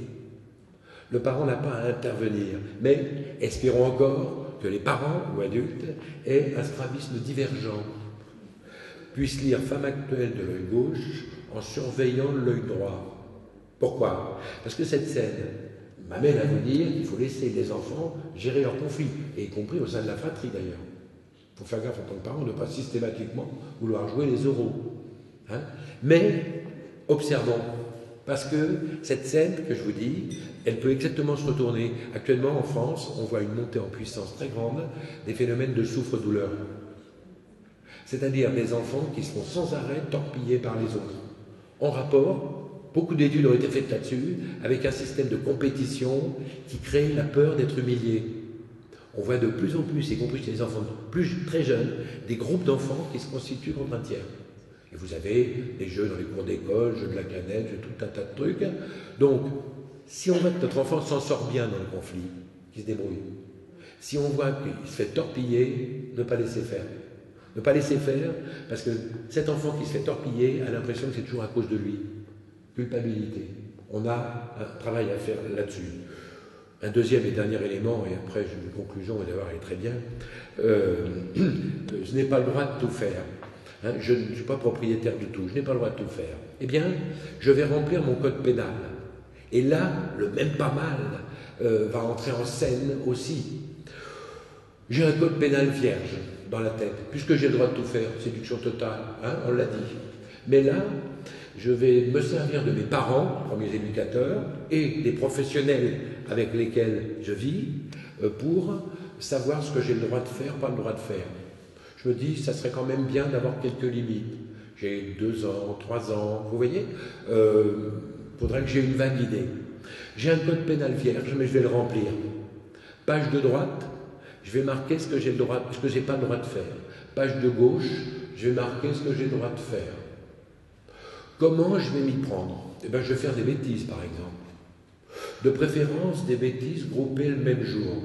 Le parent n'a pas à intervenir, mais espérons encore que les parents ou adultes aient un strabisme divergent, puissent lire Femme actuelle de l'œil gauche en surveillant l'œil droit. Pourquoi? Parce que cette scène m'amène à vous dire qu'il faut laisser les enfants gérer leurs conflits, et y compris au sein de la fratrie d'ailleurs. Il faut faire gaffe en tant que parent de ne pas systématiquement vouloir jouer les euros. Hein. Mais observons, parce que cette scène que je vous dis, elle peut exactement se retourner. Actuellement en France, on voit une montée en puissance très grande des phénomènes de souffre-douleur. C'est-à-dire des enfants qui sont sans arrêt torpillés par les autres en rapport, beaucoup d'études ont été faites là-dessus, avec un système de compétition qui crée la peur d'être humilié. On voit de plus en plus, y compris chez les enfants plus très jeunes, des groupes d'enfants qui se constituent contre un tiers. Et vous avez des jeux dans les cours d'école, jeux de la canette, jeux tout un tas de trucs. Donc, si on voit que notre enfant s'en sort bien dans le conflit, qu'il se débrouille, si on voit qu'il se fait torpiller, ne pas laisser faire. Ne pas laisser faire, parce que cet enfant qui se fait torpiller a l'impression que c'est toujours à cause de lui. Culpabilité. On a un travail à faire là-dessus. Un deuxième et dernier élément, et après une conclusion, et d'ailleurs elle est très bien, euh, je n'ai pas le droit de tout faire. Hein, je ne suis pas propriétaire du tout, je n'ai pas le droit de tout faire. Eh bien, je vais remplir mon code pénal. Et là, le même pas mal euh, va entrer en scène aussi. J'ai un code pénal vierge dans la tête, puisque j'ai le droit de tout faire, séduction totale, hein, on l'a dit. Mais là, je vais me servir de mes parents, premiers éducateurs, et des professionnels avec lesquels je vis, euh, pour savoir ce que j'ai le droit de faire, pas le droit de faire. Je me dis, ça serait quand même bien d'avoir quelques limites. J'ai deux ans, trois ans, vous voyez Il euh, faudrait que j'ai une vague idée. J'ai un code pénal vierge, mais je vais le remplir. Page de droite, je vais marquer ce que j'ai le pas le droit de faire. Page de gauche, je vais marquer ce que j'ai le droit de faire. Comment je vais m'y prendre? Eh bien, je vais faire des bêtises, par exemple. De préférence, des bêtises groupées le même jour,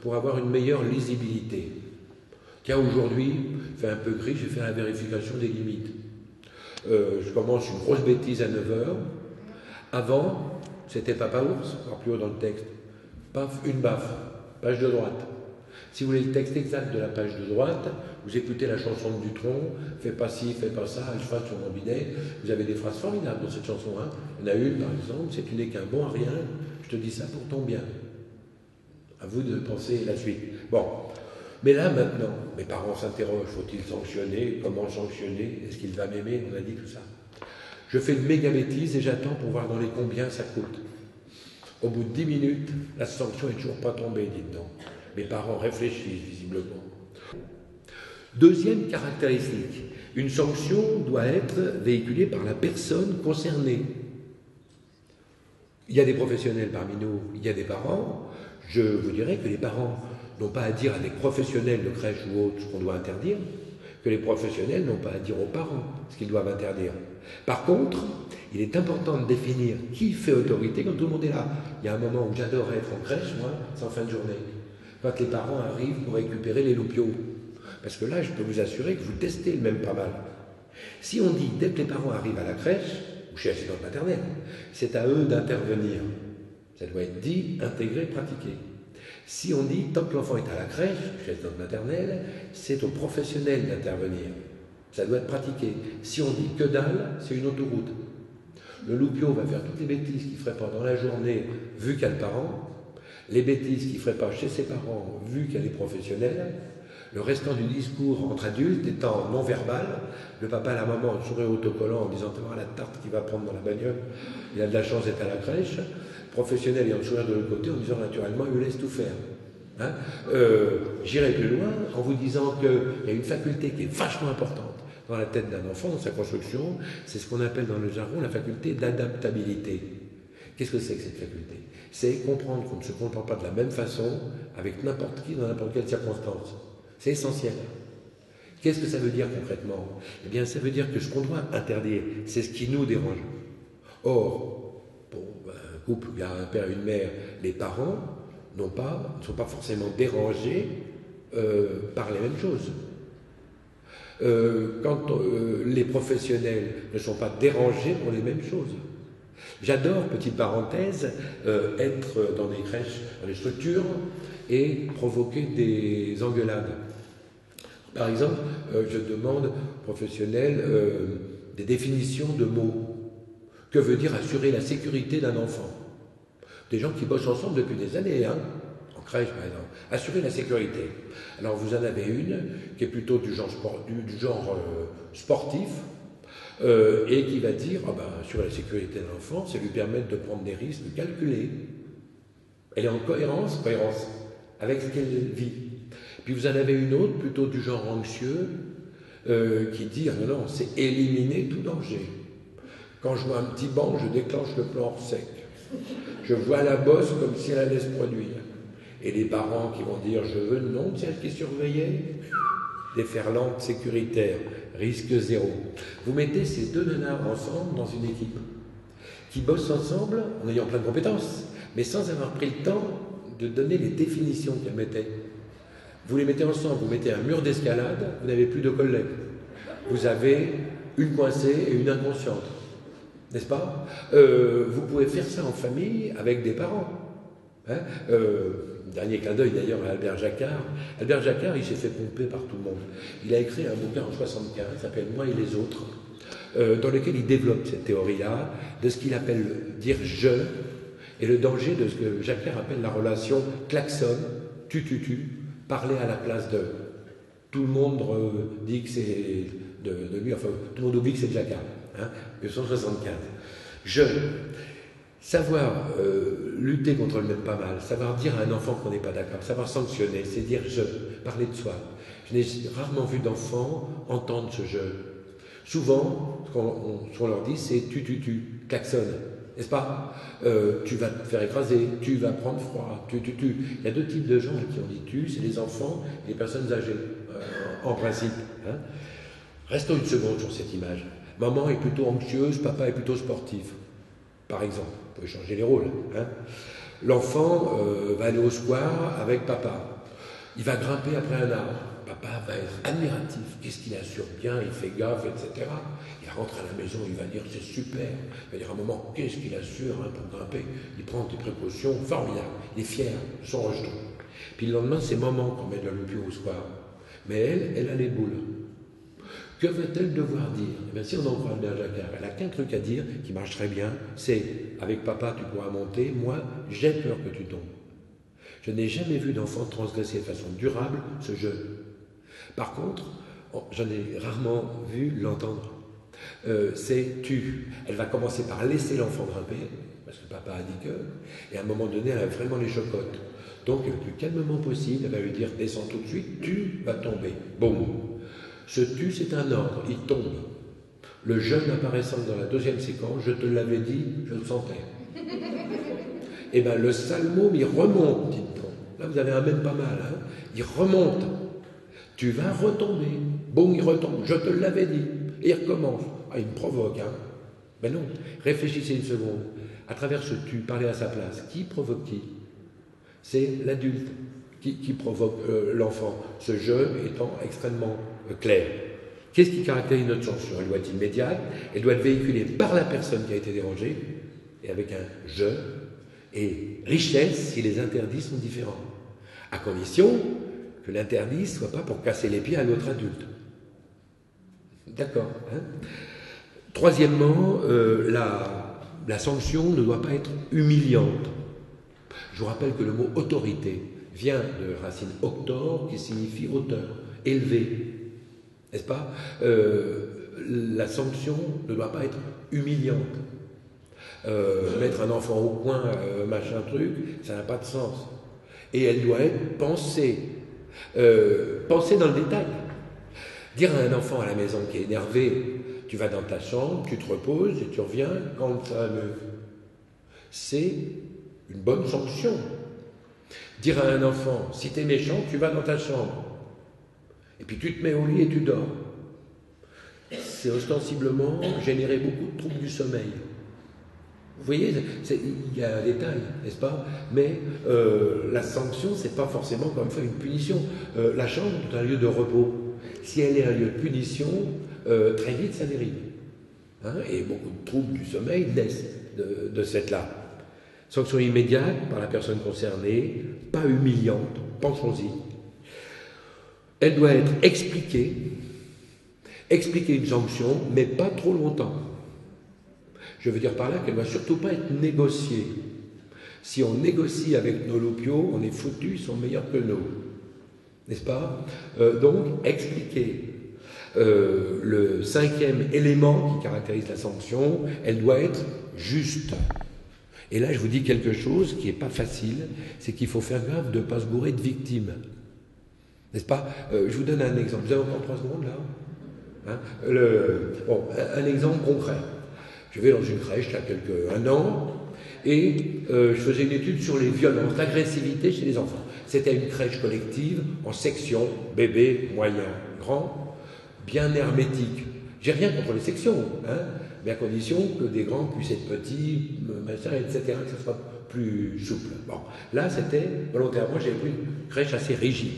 pour avoir une meilleure lisibilité. Car aujourd'hui, fait un peu gris, je vais la vérification des limites. Euh, je commence une grosse bêtise à 9h. Avant, c'était Papa Ours, encore plus haut dans le texte. Paf, une baffe, page de droite. Si vous voulez le texte exact de la page de droite, vous écoutez la chanson de Dutronc, fais pas ci, fais pas ça, je fasse sur mon bidet. Vous avez des phrases formidables dans cette chanson. Hein. Il a une, par exemple, c'est tu n'es qu'un bon à rien, je te dis ça pour ton bien. À vous de penser la suite. Bon. Mais là, maintenant, mes parents s'interrogent, faut-il sanctionner Comment sanctionner Est-ce qu'il va m'aimer On a dit tout ça. Je fais une méga bêtise et j'attends pour voir dans les combien ça coûte. Au bout de dix minutes, la sanction est toujours pas tombée, dites donc. Mes parents réfléchissent visiblement. Deuxième caractéristique, une sanction doit être véhiculée par la personne concernée. Il y a des professionnels parmi nous, il y a des parents. Je vous dirais que les parents n'ont pas à dire à des professionnels de crèche ou autres ce qu'on doit interdire, que les professionnels n'ont pas à dire aux parents ce qu'ils doivent interdire. Par contre, il est important de définir qui fait autorité quand tout le monde est là. Il y a un moment où j'adore être en crèche, moi, c'est en fin de journée quand les parents arrivent pour récupérer les loupiaux. Parce que là, je peux vous assurer que vous testez le même pas mal. Si on dit, dès que les parents arrivent à la crèche, ou chez l'assistante maternelle, c'est à eux d'intervenir. Ça doit être dit, intégré, pratiqué. Si on dit, tant que l'enfant est à la crèche, chez l'assistante maternelle, c'est aux professionnels d'intervenir. Ça doit être pratiqué. Si on dit que dalle, c'est une autoroute. Le loupio va faire toutes les bêtises qu'il ferait pendant la journée, vu qu'il y a le parent, les bêtises qu'il ferait pas chez ses parents, vu qu'elle est professionnelle, le restant du discours entre adultes étant non verbal, le papa et la maman sourire autocollant en disant Tu la tarte qu'il va prendre dans la bagnole, il a de la chance d'être à la crèche, professionnel ayant le sourire de l'autre côté en disant naturellement il laisse tout faire. Hein? Euh, j'irai plus loin en vous disant qu'il y a une faculté qui est vachement importante dans la tête d'un enfant, dans sa construction, c'est ce qu'on appelle dans le jargon la faculté d'adaptabilité. Qu'est-ce que c'est que cette faculté? C'est comprendre qu'on ne se comprend pas de la même façon avec n'importe qui dans n'importe quelle circonstance. C'est essentiel. Qu'est-ce que ça veut dire concrètement? Eh bien, ça veut dire que ce qu'on doit interdire, c'est ce qui nous dérange. Or, pour un couple il y a un père et une mère, les parents ne sont pas forcément dérangés euh, par les mêmes choses. Euh, quand euh, les professionnels ne sont pas dérangés pour les mêmes choses. J'adore, petite parenthèse, être dans des crèches, dans des structures et provoquer des engueulades. Par exemple, je demande aux professionnels des définitions de mots. Que veut dire assurer la sécurité d'un enfant? Des gens qui bossent ensemble depuis des années, hein par exemple. Assurer la sécurité. Alors vous en avez une qui est plutôt du genre, euh, sportif euh, et qui va dire ah ben, assurer la sécurité de l'enfant, c'est lui permettre de prendre des risques calculés. Elle est en cohérence, cohérence avec ce qu'elle vit. Puis vous en avez une autre plutôt du genre anxieux euh, qui dit ah non, c'est éliminer tout danger. Quand je vois un petit banc, je déclenche le plan sec. Je vois la bosse comme si elle allait se produire. Et les parents qui vont dire Je veux le nom de celle qui est surveillée Déferlante sécuritaire, risque zéro. Vous mettez ces deux nanas ensemble dans une équipe qui bossent ensemble en ayant plein de compétences, mais sans avoir pris le temps de donner les définitions qu'elles mettaient. Vous les mettez ensemble, vous mettez un mur d'escalade, vous n'avez plus de collègues. Vous avez une coincée et une inconsciente. N'est-ce pas? Euh, Vous pouvez faire ça en famille avec des parents. Hein? Euh, Dernier clin d'œil d'ailleurs à Albert Jacquard. Albert Jacquard, il s'est fait pomper par tout le monde. Il a écrit un bouquin en 75, qui s'appelle Moi et les autres, euh, dans lequel il développe cette théorie-là, de ce qu'il appelle dire je, et le danger de ce que Jacquard appelle la relation klaxon, tu, tu, tu, parler à la place de. Tout le monde euh, dit que c'est de, lui, enfin, tout le monde oublie que c'est Jacquard, hein, 1975. Je. Savoir euh, lutter contre le même pas mal, savoir dire à un enfant qu'on n'est pas d'accord, savoir sanctionner, c'est dire je, parler de soi. Je n'ai rarement vu d'enfants entendre ce je. Souvent, ce qu'on leur dit, c'est tu, tu, tu, klaxonne, n'est-ce pas? Euh, Tu vas te faire écraser, tu vas prendre froid, tu, tu, tu. Il y a deux types de gens qui ont dit tu, c'est les enfants et les personnes âgées, euh, en principe. Hein. Restons une seconde sur cette image. Maman est plutôt anxieuse, papa est plutôt sportif, par exemple changer les rôles. Hein. L'enfant euh, va aller au square avec papa. Il va grimper après un arbre. Papa va être admiratif. Qu'est-ce qu'il assure bien? Il fait gaffe, etc. Il rentre à la maison, il va dire c'est super. Il va dire à un moment qu'est-ce qu'il assure hein, pour grimper? Il prend des précautions formidables. Il est fier de son rejeton. Puis le lendemain, c'est maman qu'on met dans le bureau au square. Mais elle, elle a les boules. Que va-t-elle devoir dire? Eh bien, Si on en croit Jacquard, elle n'a qu'un truc à dire qui marche très bien, c'est avec papa tu pourras monter, moi j'ai peur que tu tombes. Je n'ai jamais vu d'enfant transgresser de façon durable ce jeu. Par contre, j'en ai rarement vu l'entendre. Euh, c'est tu. Elle va commencer par laisser l'enfant grimper, parce que papa a dit que, et à un moment donné, elle a vraiment les chocottes. Donc, le plus calmement possible, elle va lui dire descends tout de suite, tu vas tomber. Bon, ce tu, c'est un ordre, il tombe. Le jeune apparaissant dans la deuxième séquence, je te l'avais dit, je le sentais. Eh bien, le salmo, il remonte, dites-donc. Là, vous avez un même pas mal. Hein il remonte. Tu vas retomber. Bon, il retombe. Je te l'avais dit. Et il recommence. Ah, il me provoque. Hein Mais non. Réfléchissez une seconde. À travers ce tu, parlez à sa place. Qui provoque qui C'est l'adulte qui, provoque euh, l'enfant. Ce jeu étant extrêmement clair. Qu'est-ce qui caractérise notre censure Elle doit être immédiate, elle doit être véhiculée par la personne qui a été dérangée, et avec un je, et richesse si les interdits sont différents, à condition que l'interdit ne soit pas pour casser les pieds à l'autre adulte. D'accord. Hein? Troisièmement, euh, la, sanction ne doit pas être humiliante. Je vous rappelle que le mot autorité vient de racine octor qui signifie hauteur, élevé, n'est-ce pas? Euh, La sanction ne doit pas être humiliante. Euh, mettre un enfant au coin, euh, machin truc, ça n'a pas de sens. Et elle doit être pensée. pensée dans le détail. Dire à un enfant à la maison qui est énervé, tu vas dans ta chambre, tu te reposes et tu reviens quand ça mieux. C'est une bonne sanction. Dire à un enfant, si tu es méchant, tu vas dans ta chambre. Et puis tu te mets au lit et tu dors. C'est ostensiblement générer beaucoup de troubles du sommeil. Vous voyez, il y a un détail, n'est-ce pas? Mais euh, la sanction, c'est pas forcément, comme fois, une punition. Euh, la chambre est un lieu de repos. Si elle est un lieu de punition, euh, très vite, ça dérive. Hein? Et beaucoup de troubles du sommeil naissent de, de cette là. Sanction immédiate par la personne concernée, pas humiliante, pensons-y. Elle doit être expliquée, expliquer une sanction, mais pas trop longtemps. Je veux dire par là qu'elle ne doit surtout pas être négociée. Si on négocie avec nos lopios, on est foutus, ils sont meilleurs que nous. N'est-ce pas? Euh, Donc, expliquer. Euh, le cinquième élément qui caractérise la sanction, elle doit être juste. Et là, je vous dis quelque chose qui n'est pas facile, c'est qu'il faut faire gaffe de ne pas se bourrer de victimes. N'est-ce pas? Euh, Je vous donne un exemple. Vous avez encore trois secondes là? Hein? Bon, un exemple concret. Je vais dans une crèche il y a quelques, un an et euh, je faisais une étude sur les violences, l'agressivité chez les enfants. C'était une crèche collective en section bébé, moyen, grand, bien hermétique. J'ai rien contre les sections, hein, mais à condition que des grands puissent être petits, machin, etc., que ce soit plus souple. Bon, là, c'était volontairement, j'ai pris une crèche assez rigide.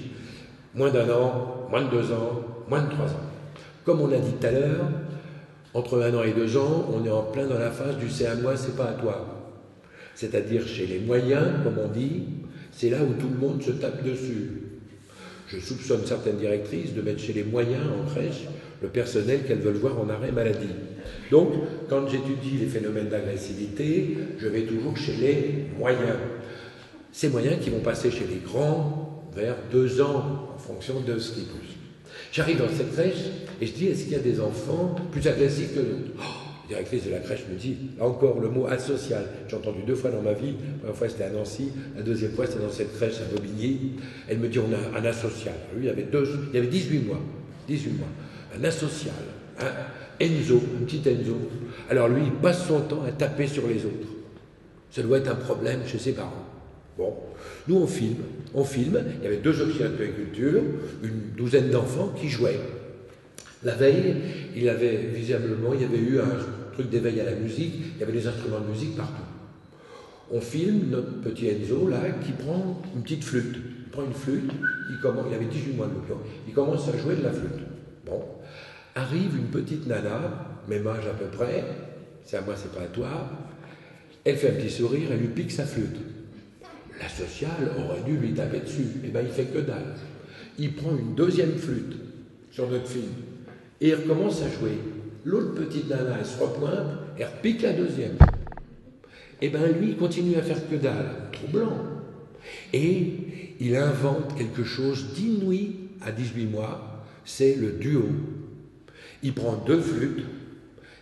Moins d'un an, moins de deux ans, moins de trois ans. Comme on a dit tout à l'heure, entre un an et deux ans, on est en plein dans la phase du c'est à moi, c'est pas à toi. C'est-à-dire chez les moyens, comme on dit, c'est là où tout le monde se tape dessus. Je soupçonne certaines directrices de mettre chez les moyens en crèche le personnel qu'elles veulent voir en arrêt maladie. Donc, quand j'étudie les phénomènes d'agressivité, je vais toujours chez les moyens. Ces moyens qui vont passer chez les grands vers deux ans, fonction de ce qui pousse. J'arrive dans cette crèche et je dis est-ce qu'il y a des enfants plus agressifs que d'autres oh, La directrice de la crèche me dit là encore le mot asocial. J'ai entendu deux fois dans ma vie. La première fois c'était à Nancy, la deuxième fois c'était dans cette crèche à Bobigny. Elle me dit on a un asocial. Lui il avait, avait 18 mois. 18 mois. Un asocial. Un Enzo, un petit Enzo. Alors lui il passe son temps à taper sur les autres. Ça doit être un problème chez ses parents. Bon, nous on filme, on filme, il y avait deux officiers de culture, une douzaine d'enfants qui jouaient. La veille, il avait visiblement, il y avait eu un truc d'éveil à la musique, il y avait des instruments de musique partout. On filme notre petit Enzo là qui prend une petite flûte. Il prend une flûte, il, commence, avait 18 mois de l'occasion, il commence à jouer de la flûte. Bon, arrive une petite nana, même âge à peu près, c'est à moi, c'est pas à toi, elle fait un petit sourire, elle lui pique sa flûte. La sociale aurait dû lui taper dessus. Eh bien, il fait que dalle. Il prend une deuxième flûte sur notre film et il recommence à jouer. L'autre petite nana, elle se repointe, elle repique la deuxième. Eh bien, lui, il continue à faire que dalle, troublant. Et il invente quelque chose d'inouï à 18 mois, c'est le duo. Il prend deux flûtes,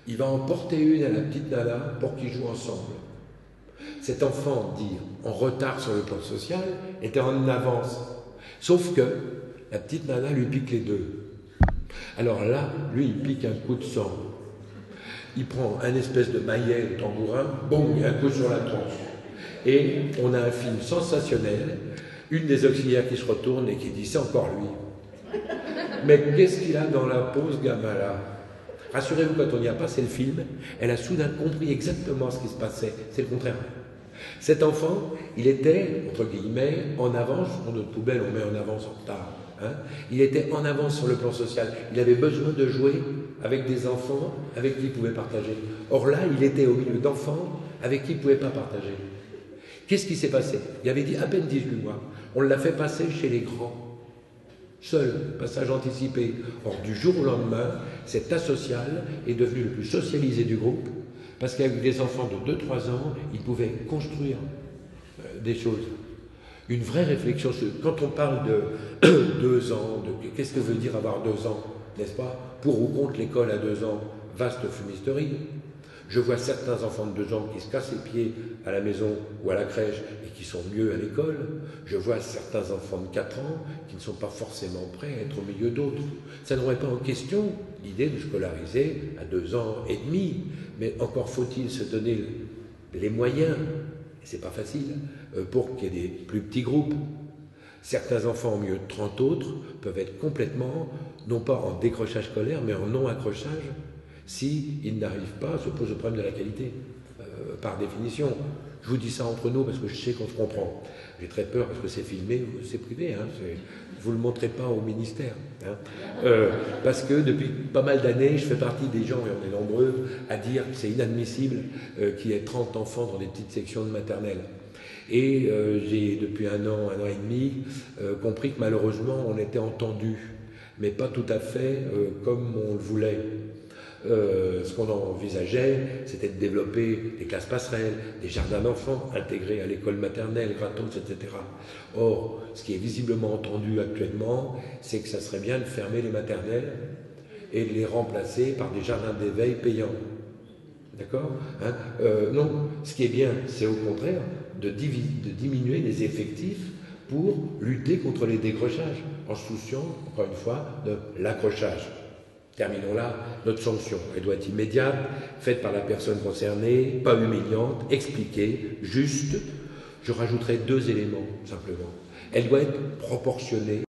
il va en porter une à la petite nana pour qu'ils jouent ensemble. Cet enfant, dit en retard sur le plan social, était en avance. Sauf que la petite nana lui pique les deux. Alors là, lui, il pique un coup de sang. Il prend un espèce de maillet de tambourin, boum, un coup sur la tronche. Et on a un film sensationnel, une des auxiliaires qui se retourne et qui dit c'est encore lui. Mais qu'est-ce qu'il a dans la peau, ce gamin-là? Rassurez-vous, quand on n'y a pas, c'est le film. Elle a soudain compris exactement ce qui se passait. C'est le contraire. Cet enfant, il était, entre guillemets, en avance, sur notre poubelle, on met en avance en retard. Hein. il était en avance sur le plan social. Il avait besoin de jouer avec des enfants avec qui il pouvait partager. Or là, il était au milieu d'enfants avec qui il ne pouvait pas partager. Qu'est-ce qui s'est passé? Il avait dit à peine 18 mois. On l'a fait passer chez les grands. Seul, passage anticipé. Or, du jour au lendemain, cet asocial est devenu le plus socialisé du groupe parce qu'avec des enfants de 2-3 ans, ils pouvaient construire euh, des choses. Une vraie réflexion. Quand on parle de 2 ans, qu'est-ce que veut dire avoir 2 ans, n'est-ce pas? Pour ou contre l'école à 2 ans, vaste fumisterie. Je vois certains enfants de deux ans qui se cassent les pieds à la maison ou à la crèche et qui sont mieux à l'école. Je vois certains enfants de 4 ans qui ne sont pas forcément prêts à être au milieu d'autres. Ça n'aurait pas en question l'idée de scolariser à deux ans et demi. Mais encore faut-il se donner les moyens, et c'est pas facile, euh, pour qu'il y ait des plus petits groupes. Certains enfants, au mieux de 30 autres, peuvent être complètement, non pas en décrochage scolaire, mais en non-accrochage s'ils n'arrivent pas, se pose le problème de la qualité, euh, par définition. Je vous dis ça entre nous parce que je sais qu'on se comprend. J'ai très peur parce que c'est filmé, c'est privé, hein, vous ne le montrez pas au ministère. Hein. Euh, parce que depuis pas mal d'années, je fais partie des gens, et on est nombreux, à dire que c'est inadmissible euh, qu'il y ait 30 enfants dans des petites sections de maternelle. Et j'ai, depuis un an, un an et demi, compris que malheureusement, on était entendu, mais pas tout à fait comme on le voulait. Euh, ce qu'on envisageait, c'était de développer des classes passerelles, des jardins d'enfants intégrés à l'école maternelle, gratos, etc. Or, ce qui est visiblement entendu actuellement, c'est que ça serait bien de fermer les maternelles et de les remplacer par des jardins d'éveil payants. D'accord? Hein? Euh, Non, ce qui est bien, c'est au contraire de, de diminuer les effectifs pour lutter contre les décrochages, en souciant, encore une fois, de l'accrochage. Terminons là notre sanction. Elle doit être immédiate, faite par la personne concernée, pas humiliante, expliquée, juste. Je rajouterai deux éléments simplement. Elle doit être proportionnée.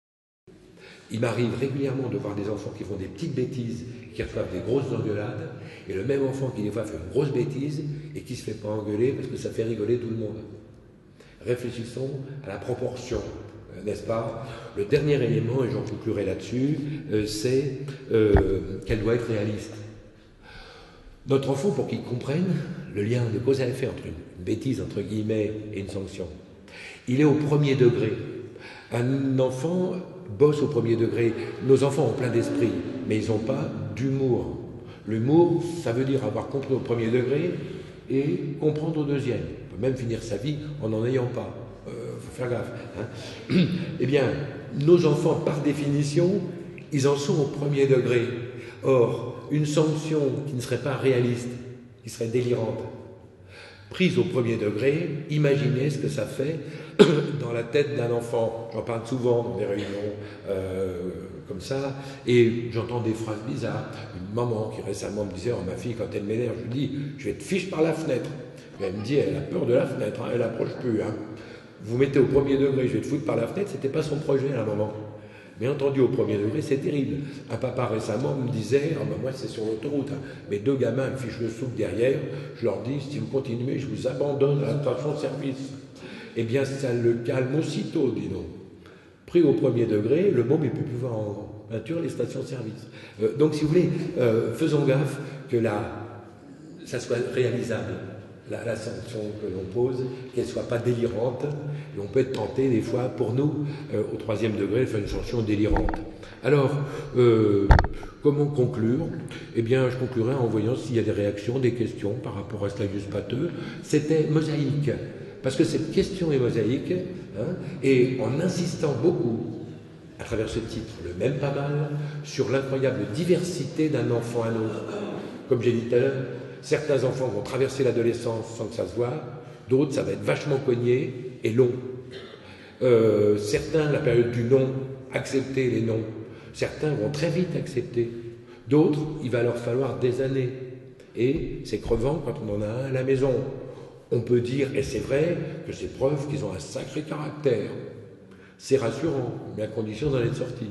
Il m'arrive régulièrement de voir des enfants qui font des petites bêtises, qui reçoivent des grosses engueulades, et le même enfant qui des fois fait une grosse bêtise et qui ne se fait pas engueuler parce que ça fait rigoler tout le monde. Réfléchissons à la proportion n'est-ce pas? Le dernier élément, et j'en conclurai là-dessus, euh, c'est euh, qu'elle doit être réaliste. Notre enfant, pour qu'il comprenne le lien de cause à effet entre une bêtise, entre guillemets, et une sanction, il est au premier degré. Un enfant bosse au premier degré. Nos enfants ont plein d'esprit, mais ils n'ont pas d'humour. L'humour, ça veut dire avoir compris au premier degré et comprendre au deuxième. On peut même finir sa vie en n'en ayant pas faire gaffe. Hein. eh bien, nos enfants, par définition, ils en sont au premier degré. Or, une sanction qui ne serait pas réaliste, qui serait délirante, prise au premier degré, imaginez ce que ça fait dans la tête d'un enfant. J'en parle souvent dans des réunions euh, comme ça, et j'entends des phrases bizarres. Une maman qui récemment me disait, oh, ma fille, quand elle m'énerve, je lui dis, je vais te fiche par la fenêtre. elle me dit, elle a peur de la fenêtre, hein, elle approche plus. Hein vous mettez au premier degré, je vais te foutre par la fenêtre, c'était pas son projet à un moment. Mais entendu au premier degré, c'est terrible. Un papa récemment me disait, ah ben moi c'est sur l'autoroute, hein. mes deux gamins me fichent le soupe derrière, je leur dis, si vous continuez, je vous abandonne à la station-service. Eh bien, ça le calme aussitôt, dis donc. Pris au premier degré, le môme peut plus voir en peinture les stations-service. Euh, donc, si vous voulez, euh, faisons gaffe que là, ça soit réalisable la, sanction que l'on pose, qu'elle ne soit pas délirante. Et on peut être tenté des fois, pour nous, euh, au troisième degré, de faire une sanction délirante. Alors, euh, comment conclure? Eh bien, je conclurai en voyant s'il y a des réactions, des questions par rapport à Slavius Pateux. C'était mosaïque, parce que cette question est mosaïque, hein, et en insistant beaucoup à travers ce titre, le même pas mal, sur l'incroyable diversité d'un enfant à l'autre. Comme j'ai dit tout à l'heure, Certains enfants vont traverser l'adolescence sans que ça se voit, d'autres, ça va être vachement cogné et long. Euh, certains, la période du non, accepter les noms. Certains vont très vite accepter. D'autres, il va leur falloir des années. Et c'est crevant quand on en a un à la maison. On peut dire, et c'est vrai, que c'est preuve qu'ils ont un sacré caractère. C'est rassurant, mais à condition d'en être sorti.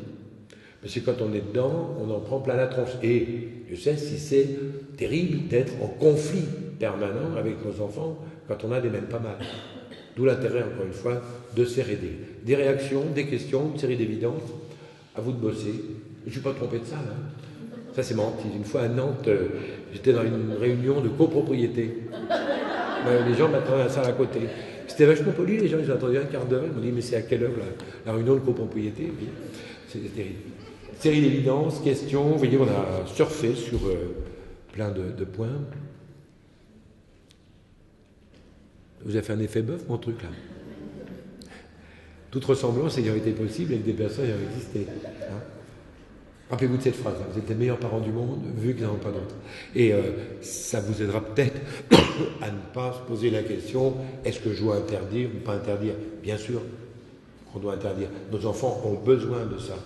Parce que quand on est dedans, on en prend plein la tronche. Et je sais si c'est terrible d'être en conflit permanent avec nos enfants quand on a des mêmes pas mal. D'où l'intérêt, encore une fois, de faire aider. Des réactions, des questions, une série d'évidences. À vous de bosser. Je ne suis pas trompé de ça. Hein. Ça, c'est menti. Une fois à Nantes, euh, j'étais dans une réunion de copropriété. Euh, les gens m'attendaient à la salle à côté. C'était vachement poli, les gens, ils ont attendu un quart d'heure. Ils m'ont dit, mais c'est à quelle heure la, réunion de copropriété C'était terrible. Série d'évidence, questions. Vous voyez, on a surfé sur euh, plein de, points. Vous avez fait un effet bœuf, mon truc, là? Toute ressemblance ayant été possible avec des personnes ayant existé. Hein? Rappelez-vous de cette phrase, hein, vous êtes les meilleurs parents du monde, vu qu'ils n'en ont pas d'autres. Et euh, ça vous aidera peut-être à ne pas se poser la question, est-ce que je dois interdire ou pas interdire? Bien sûr qu'on doit interdire. Nos enfants ont besoin de ça.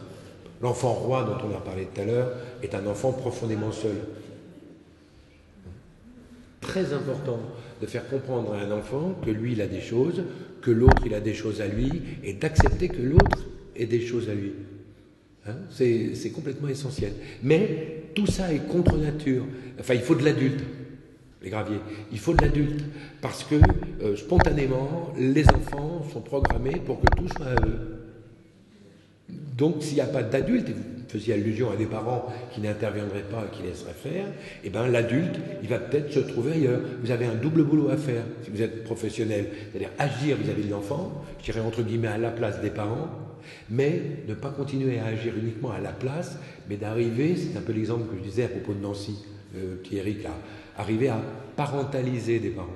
L'enfant roi dont on a parlé tout à l'heure est un enfant profondément seul. Très important de faire comprendre à un enfant que lui, il a des choses, que l'autre, il a des choses à lui, et d'accepter que l'autre ait des choses à lui. Hein, c'est complètement essentiel. Mais tout ça est contre nature. Enfin, il faut de l'adulte, les graviers. Il faut de l'adulte. Parce que, euh, spontanément, les enfants sont programmés pour que tout soit à eux. Donc, s'il n'y a pas d'adulte, et vous faisiez allusion à des parents qui n'interviendraient pas et qui laisseraient faire, eh bien, l'adulte, il va peut-être se trouver ailleurs. Vous avez un double boulot à faire si vous êtes professionnel. C'est-à-dire agir vis-à-vis -vis de l'enfant, je dirais entre guillemets à la place des parents, mais ne pas continuer à agir uniquement à la place, mais d'arriver, c'est un peu l'exemple que je disais à propos de Nancy, euh, Thierry, arriver à parentaliser des parents,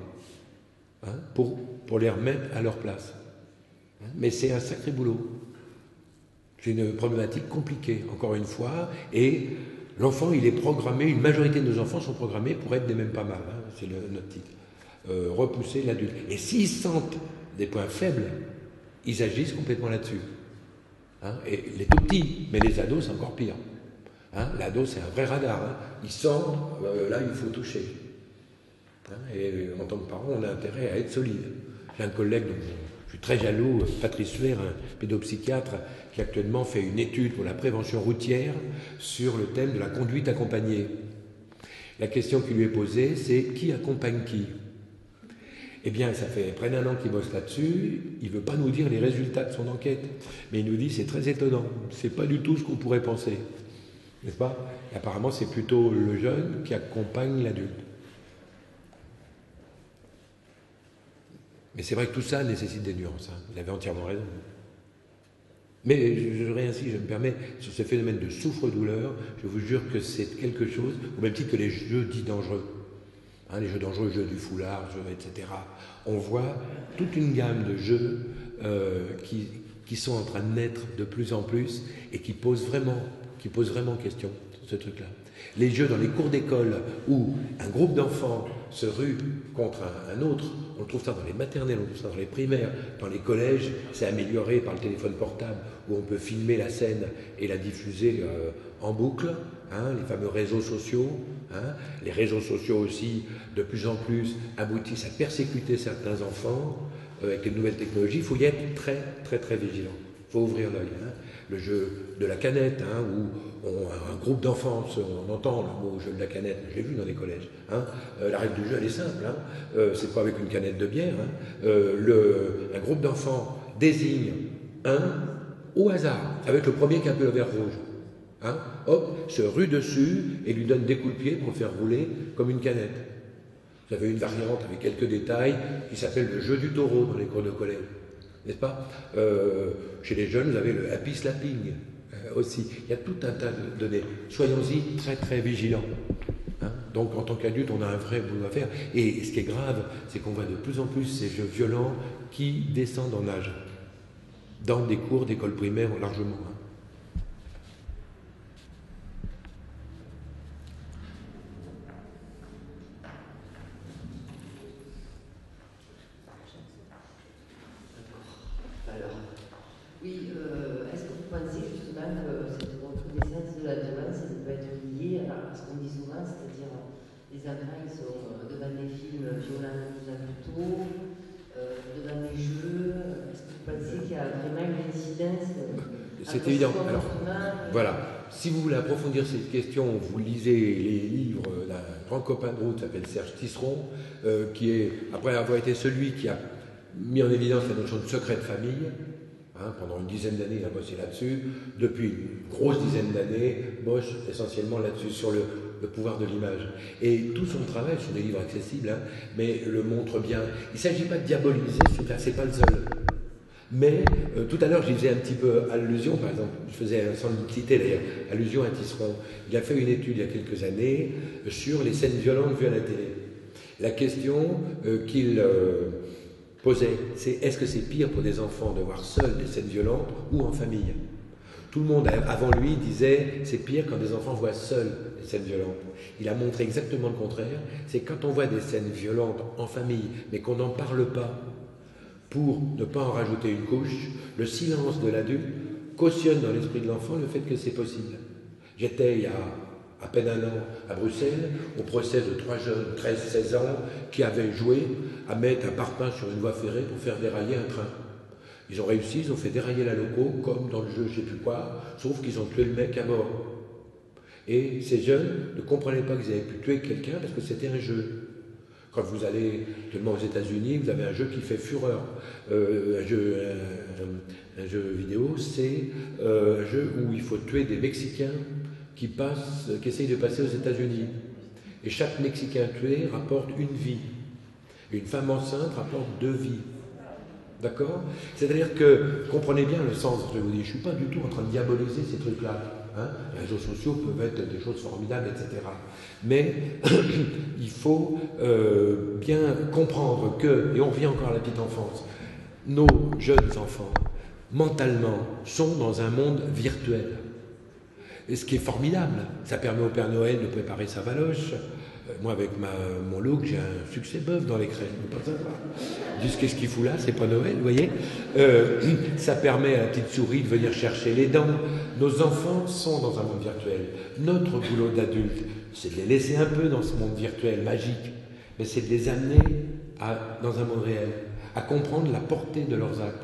hein, pour, pour les remettre à leur place. Hein, mais c'est un sacré boulot. C'est une problématique compliquée, encore une fois, et l'enfant, il est programmé, une majorité de nos enfants sont programmés pour être des mêmes pas mal, hein, c'est notre titre. Euh, repousser l'adulte. Et s'ils sentent des points faibles, ils agissent complètement là-dessus. Hein, et les tout petits, mais les ados, c'est encore pire. Hein, L'ado, c'est un vrai radar. Hein. Il sent, euh, là, il faut toucher. Hein, et en tant que parent, on a intérêt à être solide. J'ai un collègue dont je suis très jaloux, Patrice Suer, un pédopsychiatre, qui actuellement fait une étude pour la prévention routière sur le thème de la conduite accompagnée. La question qui lui est posée, c'est qui accompagne qui? Eh bien, ça fait près d'un an qu'il bosse là-dessus. Il ne veut pas nous dire les résultats de son enquête, mais il nous dit c'est très étonnant. C'est pas du tout ce qu'on pourrait penser, n'est-ce pas? Apparemment, c'est plutôt le jeune qui accompagne l'adulte. Mais c'est vrai que tout ça nécessite des nuances. Hein. Vous avez entièrement raison. Mais je, je réinsiste, je me permets, sur ce phénomène de souffre-douleur, je vous jure que c'est quelque chose, au même titre que les jeux dits dangereux. Hein, les jeux dangereux, jeux du foulard, etc. On voit toute une gamme de jeux euh, qui, qui, sont en train de naître de plus en plus et qui posent vraiment, qui posent vraiment question, ce truc-là. Les jeux dans les cours d'école où un groupe d'enfants se rue contre un, autre, on trouve ça dans les maternelles, on trouve ça dans les primaires, dans les collèges, c'est amélioré par le téléphone portable où on peut filmer la scène et la diffuser euh, en boucle. Hein, les fameux réseaux sociaux. Hein, les réseaux sociaux aussi, de plus en plus, aboutissent à persécuter certains enfants euh, avec les nouvelles technologies. Il faut y être très, très, très vigilant. Il faut ouvrir l'œil. Hein. Le jeu de la canette, où un groupe d'enfants, on entend le mot jeu de la canette, je l'ai vu dans les collèges. Euh, la règle du jeu, elle est simple. Euh, c'est pas avec une canette de bière. Le, un groupe d'enfants désigne un au hasard, avec le premier qui a un peu le verre rouge. Hein, hop, se rue dessus et lui donne des coups de pied pour faire rouler comme une canette. Vous avez une variante avec quelques détails qui s'appelle le jeu du taureau dans les cours de collège, n'est-ce pas? Euh, Chez les jeunes, vous avez le happy slapping euh, aussi. Il y a tout un tas de données. Soyons-y très très vigilants. Hein. Donc en tant qu'adulte, on a un vrai boulot à faire. Et ce qui est grave, c'est qu'on voit de plus en plus ces jeux violents qui descendent en âge dans des cours d'école primaire largement. C'est évident. Voilà. Si vous voulez approfondir cette question, vous lisez les livres d'un grand copain de route s'appelle Serge Tisseron, euh, qui est, après avoir été celui qui a mis en évidence la notion de secret de famille, hein, pendant une dizaine d'années, il a bossé là-dessus. Depuis une grosse dizaine d'années, bosse essentiellement là-dessus, sur le, pouvoir de l'image. Et tout son travail, sur des livres accessibles, hein, mais le montre bien. Il ne s'agit pas de diaboliser, c'est pas le seul. Mais euh, tout à l'heure, je disais un petit peu allusion, par exemple, je faisais, sans citer d'ailleurs, allusion à Tisseron. Il a fait une étude il y a quelques années sur les scènes violentes vues à la télé. La question euh, qu'il euh, posait, c'est est-ce que c'est pire pour des enfants de voir seuls des scènes violentes ou en famille? Tout le monde avant lui disait c'est pire quand des enfants voient seuls des scènes violentes. Il a montré exactement le contraire. C'est quand on voit des scènes violentes en famille, mais qu'on n'en parle pas pour ne pas en rajouter une couche, le silence de l'adulte cautionne dans l'esprit de l'enfant le fait que c'est possible. J'étais il y a à peine un an à Bruxelles au procès de trois jeunes, 13-16 ans, qui avaient joué à mettre un parpaing sur une voie ferrée pour faire dérailler un train. Ils ont réussi, ils ont fait dérailler la loco, comme dans le jeu je sais plus quoi, sauf qu'ils ont tué le mec à mort. Et ces jeunes ne comprenaient pas qu'ils avaient pu tuer quelqu'un parce que c'était un jeu. Quand vous allez tellement aux États-Unis, vous avez un jeu qui fait fureur. Euh, un, jeu, un, jeu, vidéo, c'est euh, un jeu où il faut tuer des Mexicains qui, passent, qui essayent de passer aux États-Unis. Et chaque Mexicain tué rapporte une vie. Une femme enceinte rapporte deux vies. D'accord? C'est-à-dire que, comprenez bien le sens, je vous dis, je ne suis pas du tout en train de diaboliser ces trucs-là. Hein. les réseaux sociaux peuvent être des choses formidables, etc. Mais il faut euh, bien comprendre que, et on revient encore à la petite enfance, nos jeunes enfants, mentalement, sont dans un monde virtuel. Et ce qui est formidable, ça permet au Père Noël de préparer sa valoche, moi, avec mon look, j'ai un succès bœuf dans les crèmes. Dis qu'est-ce qu'il fout là? C'est pas Noël, vous voyez? Euh, Ça permet à la petite souris de venir chercher les dents. Nos enfants sont dans un monde virtuel. Notre boulot d'adulte, c'est de les laisser un peu dans ce monde virtuel magique, mais c'est de les amener dans un monde réel, à comprendre la portée de leurs actes.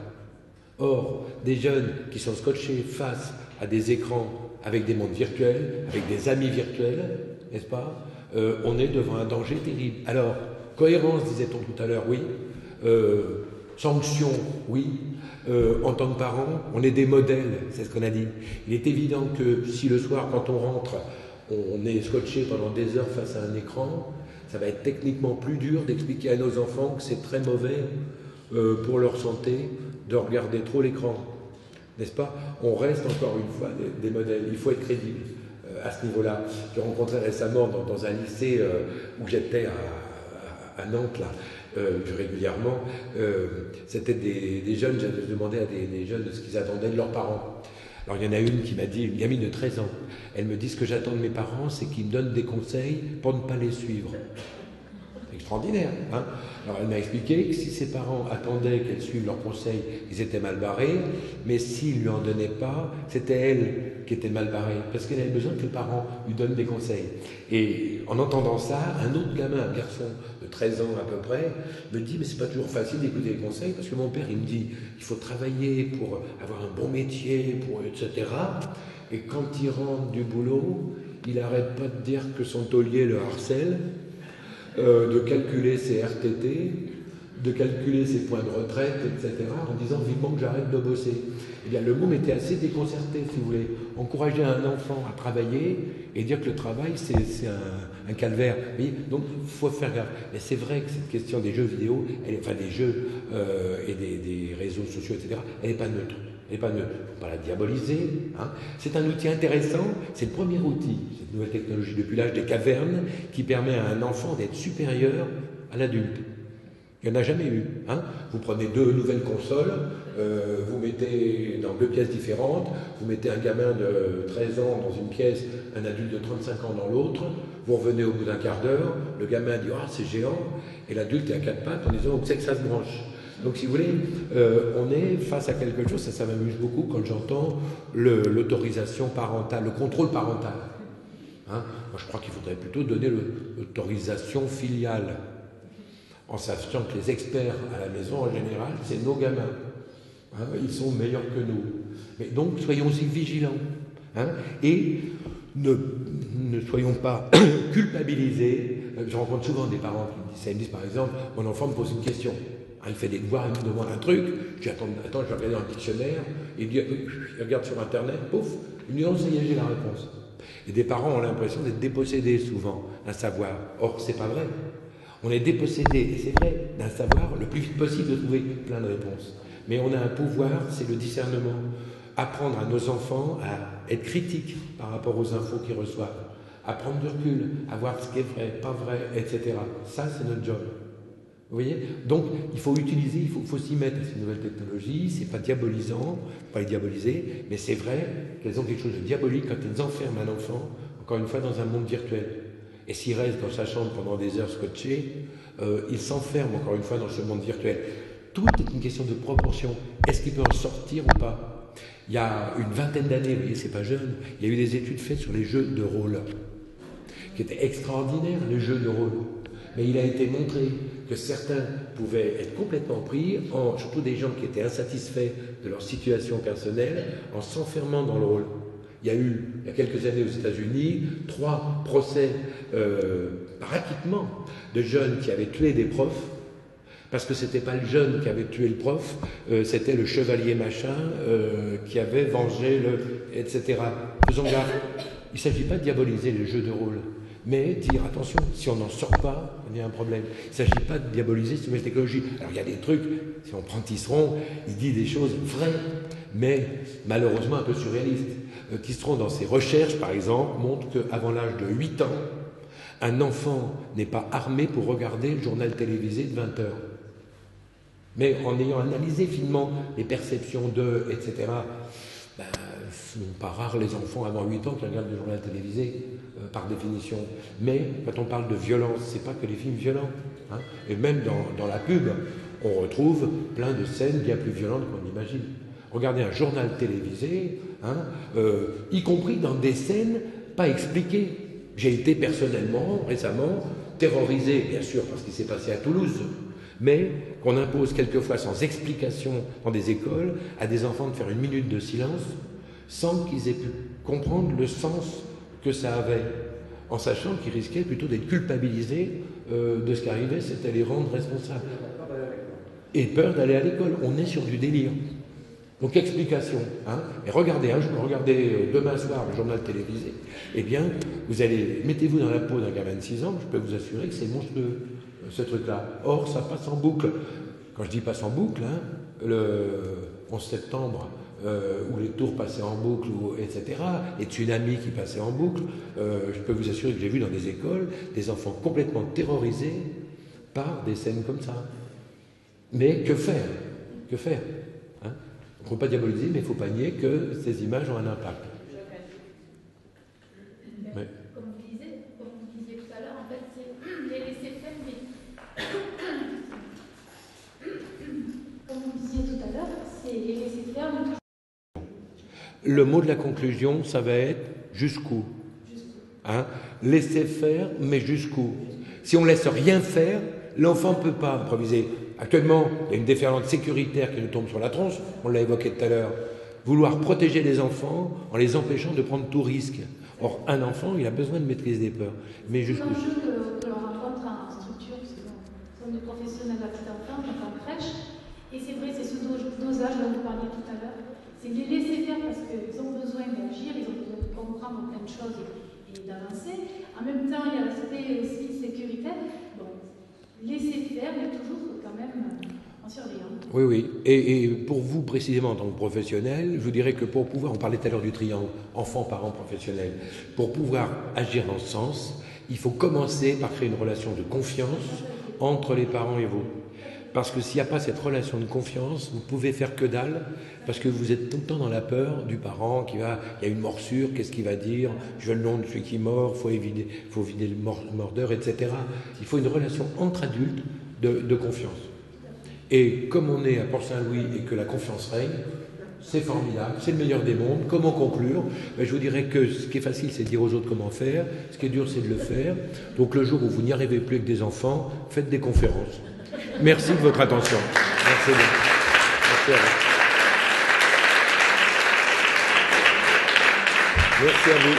Or, des jeunes qui sont scotchés face à des écrans avec des mondes virtuels, avec des amis virtuels, n'est-ce pas? Euh, on est devant un danger terrible. Alors, cohérence, disait-on tout à l'heure, oui. Euh, sanction, oui. Euh, en tant que parent, on est des modèles, c'est ce qu'on a dit. Il est évident que si le soir, quand on rentre, on est scotché pendant des heures face à un écran, ça va être techniquement plus dur d'expliquer à nos enfants que c'est très mauvais pour leur santé de regarder trop l'écran. N'est-ce pas? On reste encore une fois des modèles. Il faut être crédible à ce niveau-là. J'ai rencontré récemment dans, un lycée euh, où j'étais à, Nantes, là, euh, régulièrement, euh, c'était des, jeunes, j'avais demandé à des, jeunes ce qu'ils attendaient de leurs parents. Alors il y en a une qui m'a dit, une gamine de 13 ans, elle me dit ce que j'attends de mes parents, c'est qu'ils me donnent des conseils pour ne pas les suivre extraordinaire. Hein Alors elle m'a expliqué que si ses parents attendaient qu'elle suive leurs conseils, ils étaient mal barrés, mais s'ils lui en donnaient pas, c'était elle qui était mal barrée, parce qu'elle avait besoin que les parents lui donnent des conseils. Et en entendant ça, un autre gamin, un garçon de 13 ans à peu près, me dit, mais c'est pas toujours facile d'écouter les conseils, parce que mon père, il me dit, il faut travailler pour avoir un bon métier, pour, etc. Et quand il rentre du boulot, il arrête pas de dire que son taulier le harcèle, euh, de calculer ses RTT, de calculer ses points de retraite, etc., en disant vivement que j'arrête de bosser. Eh bien, le môme était assez déconcerté, si vous voulez. Encourager un enfant à travailler et dire que le travail, c'est un, calvaire. Donc, il faut faire gaffe. Mais c'est vrai que cette question des jeux vidéo, elle, enfin des jeux euh, et des, des, réseaux sociaux, etc., elle n'est pas neutre. N'est pas ne faut pas la diaboliser. Hein. C'est un outil intéressant. C'est le premier outil, cette nouvelle technologie depuis l'âge des cavernes, qui permet à un enfant d'être supérieur à l'adulte. Il n'y en a jamais eu. Hein. Vous prenez deux nouvelles consoles, euh, vous mettez dans deux pièces différentes, vous mettez un gamin de 13 ans dans une pièce, un adulte de 35 ans dans l'autre, vous revenez au bout d'un quart d'heure, le gamin dit Ah, c'est géant, et l'adulte est à quatre pattes en disant Où c'est que ça se branche donc, si vous voulez, euh, on est face à quelque chose, ça, ça m'amuse beaucoup quand j'entends l'autorisation parentale, le contrôle parental. Hein? Moi, je crois qu'il faudrait plutôt donner l'autorisation filiale, en sachant que les experts à la maison, en général, c'est nos gamins. Hein? ils sont meilleurs que nous. Mais donc, soyons-y vigilants. Hein? et ne, ne, soyons pas culpabilisés. Je rencontre souvent des parents qui me disent par exemple, mon enfant me pose une question. Il fait des devoirs, il me demande un truc. Je attends, attends je vais regarder le dictionnaire. Il, dit, regarde sur Internet, pouf, il me dit, j'ai la réponse. Et des parents ont l'impression d'être dépossédés souvent d'un savoir. Or, c'est pas vrai. On est dépossédé, et c'est vrai, d'un savoir le plus vite possible de trouver plein de réponses. Mais on a un pouvoir, c'est le discernement. Apprendre à nos enfants à être critiques par rapport aux infos qu'ils reçoivent, à prendre du recul, à voir ce qui est vrai, pas vrai, etc. Ça, c'est notre job. Vous voyez? Donc, il faut utiliser, il faut, s'y mettre à ces nouvelles technologies. C'est pas diabolisant, pas les diaboliser, mais c'est vrai qu'elles ont quelque chose de diabolique quand elles enferment un enfant, encore une fois, dans un monde virtuel. Et s'il reste dans sa chambre pendant des heures scotché, euh, il s'enferme encore une fois dans ce monde virtuel. Tout est une question de proportion. Est-ce qu'il peut en sortir ou pas? Il y a une vingtaine d'années, vous voyez, c'est pas jeune, il y a eu des études faites sur les jeux de rôle, qui étaient extraordinaires, les jeux de rôle. Mais il a été montré que certains pouvaient être complètement pris, surtout des gens qui étaient insatisfaits de leur situation personnelle, en s'enfermant dans le rôle. Il y a eu, il y a quelques années aux États-Unis, trois procès euh, par acquittement de jeunes qui avaient tué des profs, parce que ce n'était pas le jeune qui avait tué le prof, euh, c'était le chevalier machin euh, qui avait vengé le. etc. Faisons gaffe. Il ne s'agit pas de diaboliser les jeux de rôle, mais dire attention, si on n'en sort pas, on a un problème. Il ne s'agit pas de diaboliser cette nouvelle technologie. Alors il y a des trucs, si on prend Tisseron, il dit des choses vraies, mais malheureusement un peu surréalistes. Euh, Tisseron, dans ses recherches, par exemple, montre qu'avant l'âge de 8 ans, un enfant n'est pas armé pour regarder le journal télévisé de 20 heures. Mais en ayant analysé finement les perceptions d'eux, etc., ben, ce sont pas rares les enfants avant 8 ans qui regardent le journal télévisé, par définition. Mais quand on parle de violence, c'est pas que les films violents. Hein. Et même dans, la pub, on retrouve plein de scènes bien plus violentes qu'on imagine. Regardez un journal télévisé, hein, euh, y compris dans des scènes pas expliquées. J'ai été personnellement, récemment, terrorisé, bien sûr, parce qu'il s'est passé à Toulouse, mais qu'on impose quelquefois sans explication dans des écoles à des enfants de faire une minute de silence sans qu'ils aient pu comprendre le sens que ça avait, en sachant qu'ils risquaient plutôt d'être culpabilisés euh, de ce qui arrivait, c'était les rendre responsables. Et peur d'aller à l'école. On est sur du délire. Donc explication. Hein et regardez un jour, regardez euh, demain soir le journal télévisé. Eh bien, vous allez, mettez-vous dans la peau d'un gamin de 6 ans, je peux vous assurer que c'est monstrueux, euh, ce truc-là. Or, ça passe en boucle. Quand je dis passe en boucle, hein, le 11 septembre, euh, où les tours passaient en boucle, etc., les tsunamis qui passaient en boucle, je peux vous assurer que j'ai vu dans des écoles des enfants complètement terrorisés par des scènes comme ça. Mais que faire? Que faire il ne faut pas diaboliser, mais il ne faut pas nier que ces images ont un impact vous disiez, comme vous disiez tout à l'heure, en fait, c'est les laisser faire, mais. Comme vous disiez tout à l'heure, c'est les laisser faire, Le mot de la conclusion, ça va être jusqu'où hein? Laisser faire, mais jusqu'où? Si on laisse rien faire, l'enfant ne peut pas improviser. Actuellement, il y a une déferlante sécuritaire qui nous tombe sur la tronche, on l'a évoqué tout à l'heure. Vouloir protéger les enfants en les empêchant de prendre tout risque. Or, un enfant, il a besoin de maîtriser des peurs. Mais jusqu'où? que, que l'on rencontre en structure, sont des professionnels petite enfance, en crèche. Et c'est vrai, c'est ce dosage dont vous parliez tout à l'heure. C'est les laisser faire parce qu'ils ont besoin d'agir, ils ont besoin de comprendre plein de choses et, d'avancer. En même temps, il y a l'aspect aussi sécuritaire. Bon, laisser faire, mais toujours oui, oui. Et, pour vous, précisément, en tant que professionnel, je vous dirais que pour pouvoir, on parlait tout à l'heure du triangle enfant, parent, professionnel, pour pouvoir agir dans ce sens, il faut commencer par créer une relation de confiance entre les parents et vous. Parce que s'il n'y a pas cette relation de confiance, vous pouvez faire que dalle, parce que vous êtes tout le temps dans la peur du parent qui va, il y a une morsure, qu'est-ce qu'il va dire, je veux le nom de celui qui mord, faut éviter, faut vider le mordeur, etc. Il faut une relation entre adultes de confiance. Et comme on est à Port-Saint-Louis et que la confiance règne, c'est formidable, c'est le meilleur des mondes. Comment conclure? Ben, Je vous dirais que ce qui est facile, c'est de dire aux autres comment faire. Ce qui est dur, c'est de le faire. Donc le jour où vous n'y arrivez plus avec des enfants, faites des conférences. Merci de votre attention. Merci, Merci à vous. Merci à vous.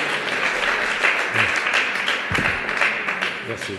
Merci.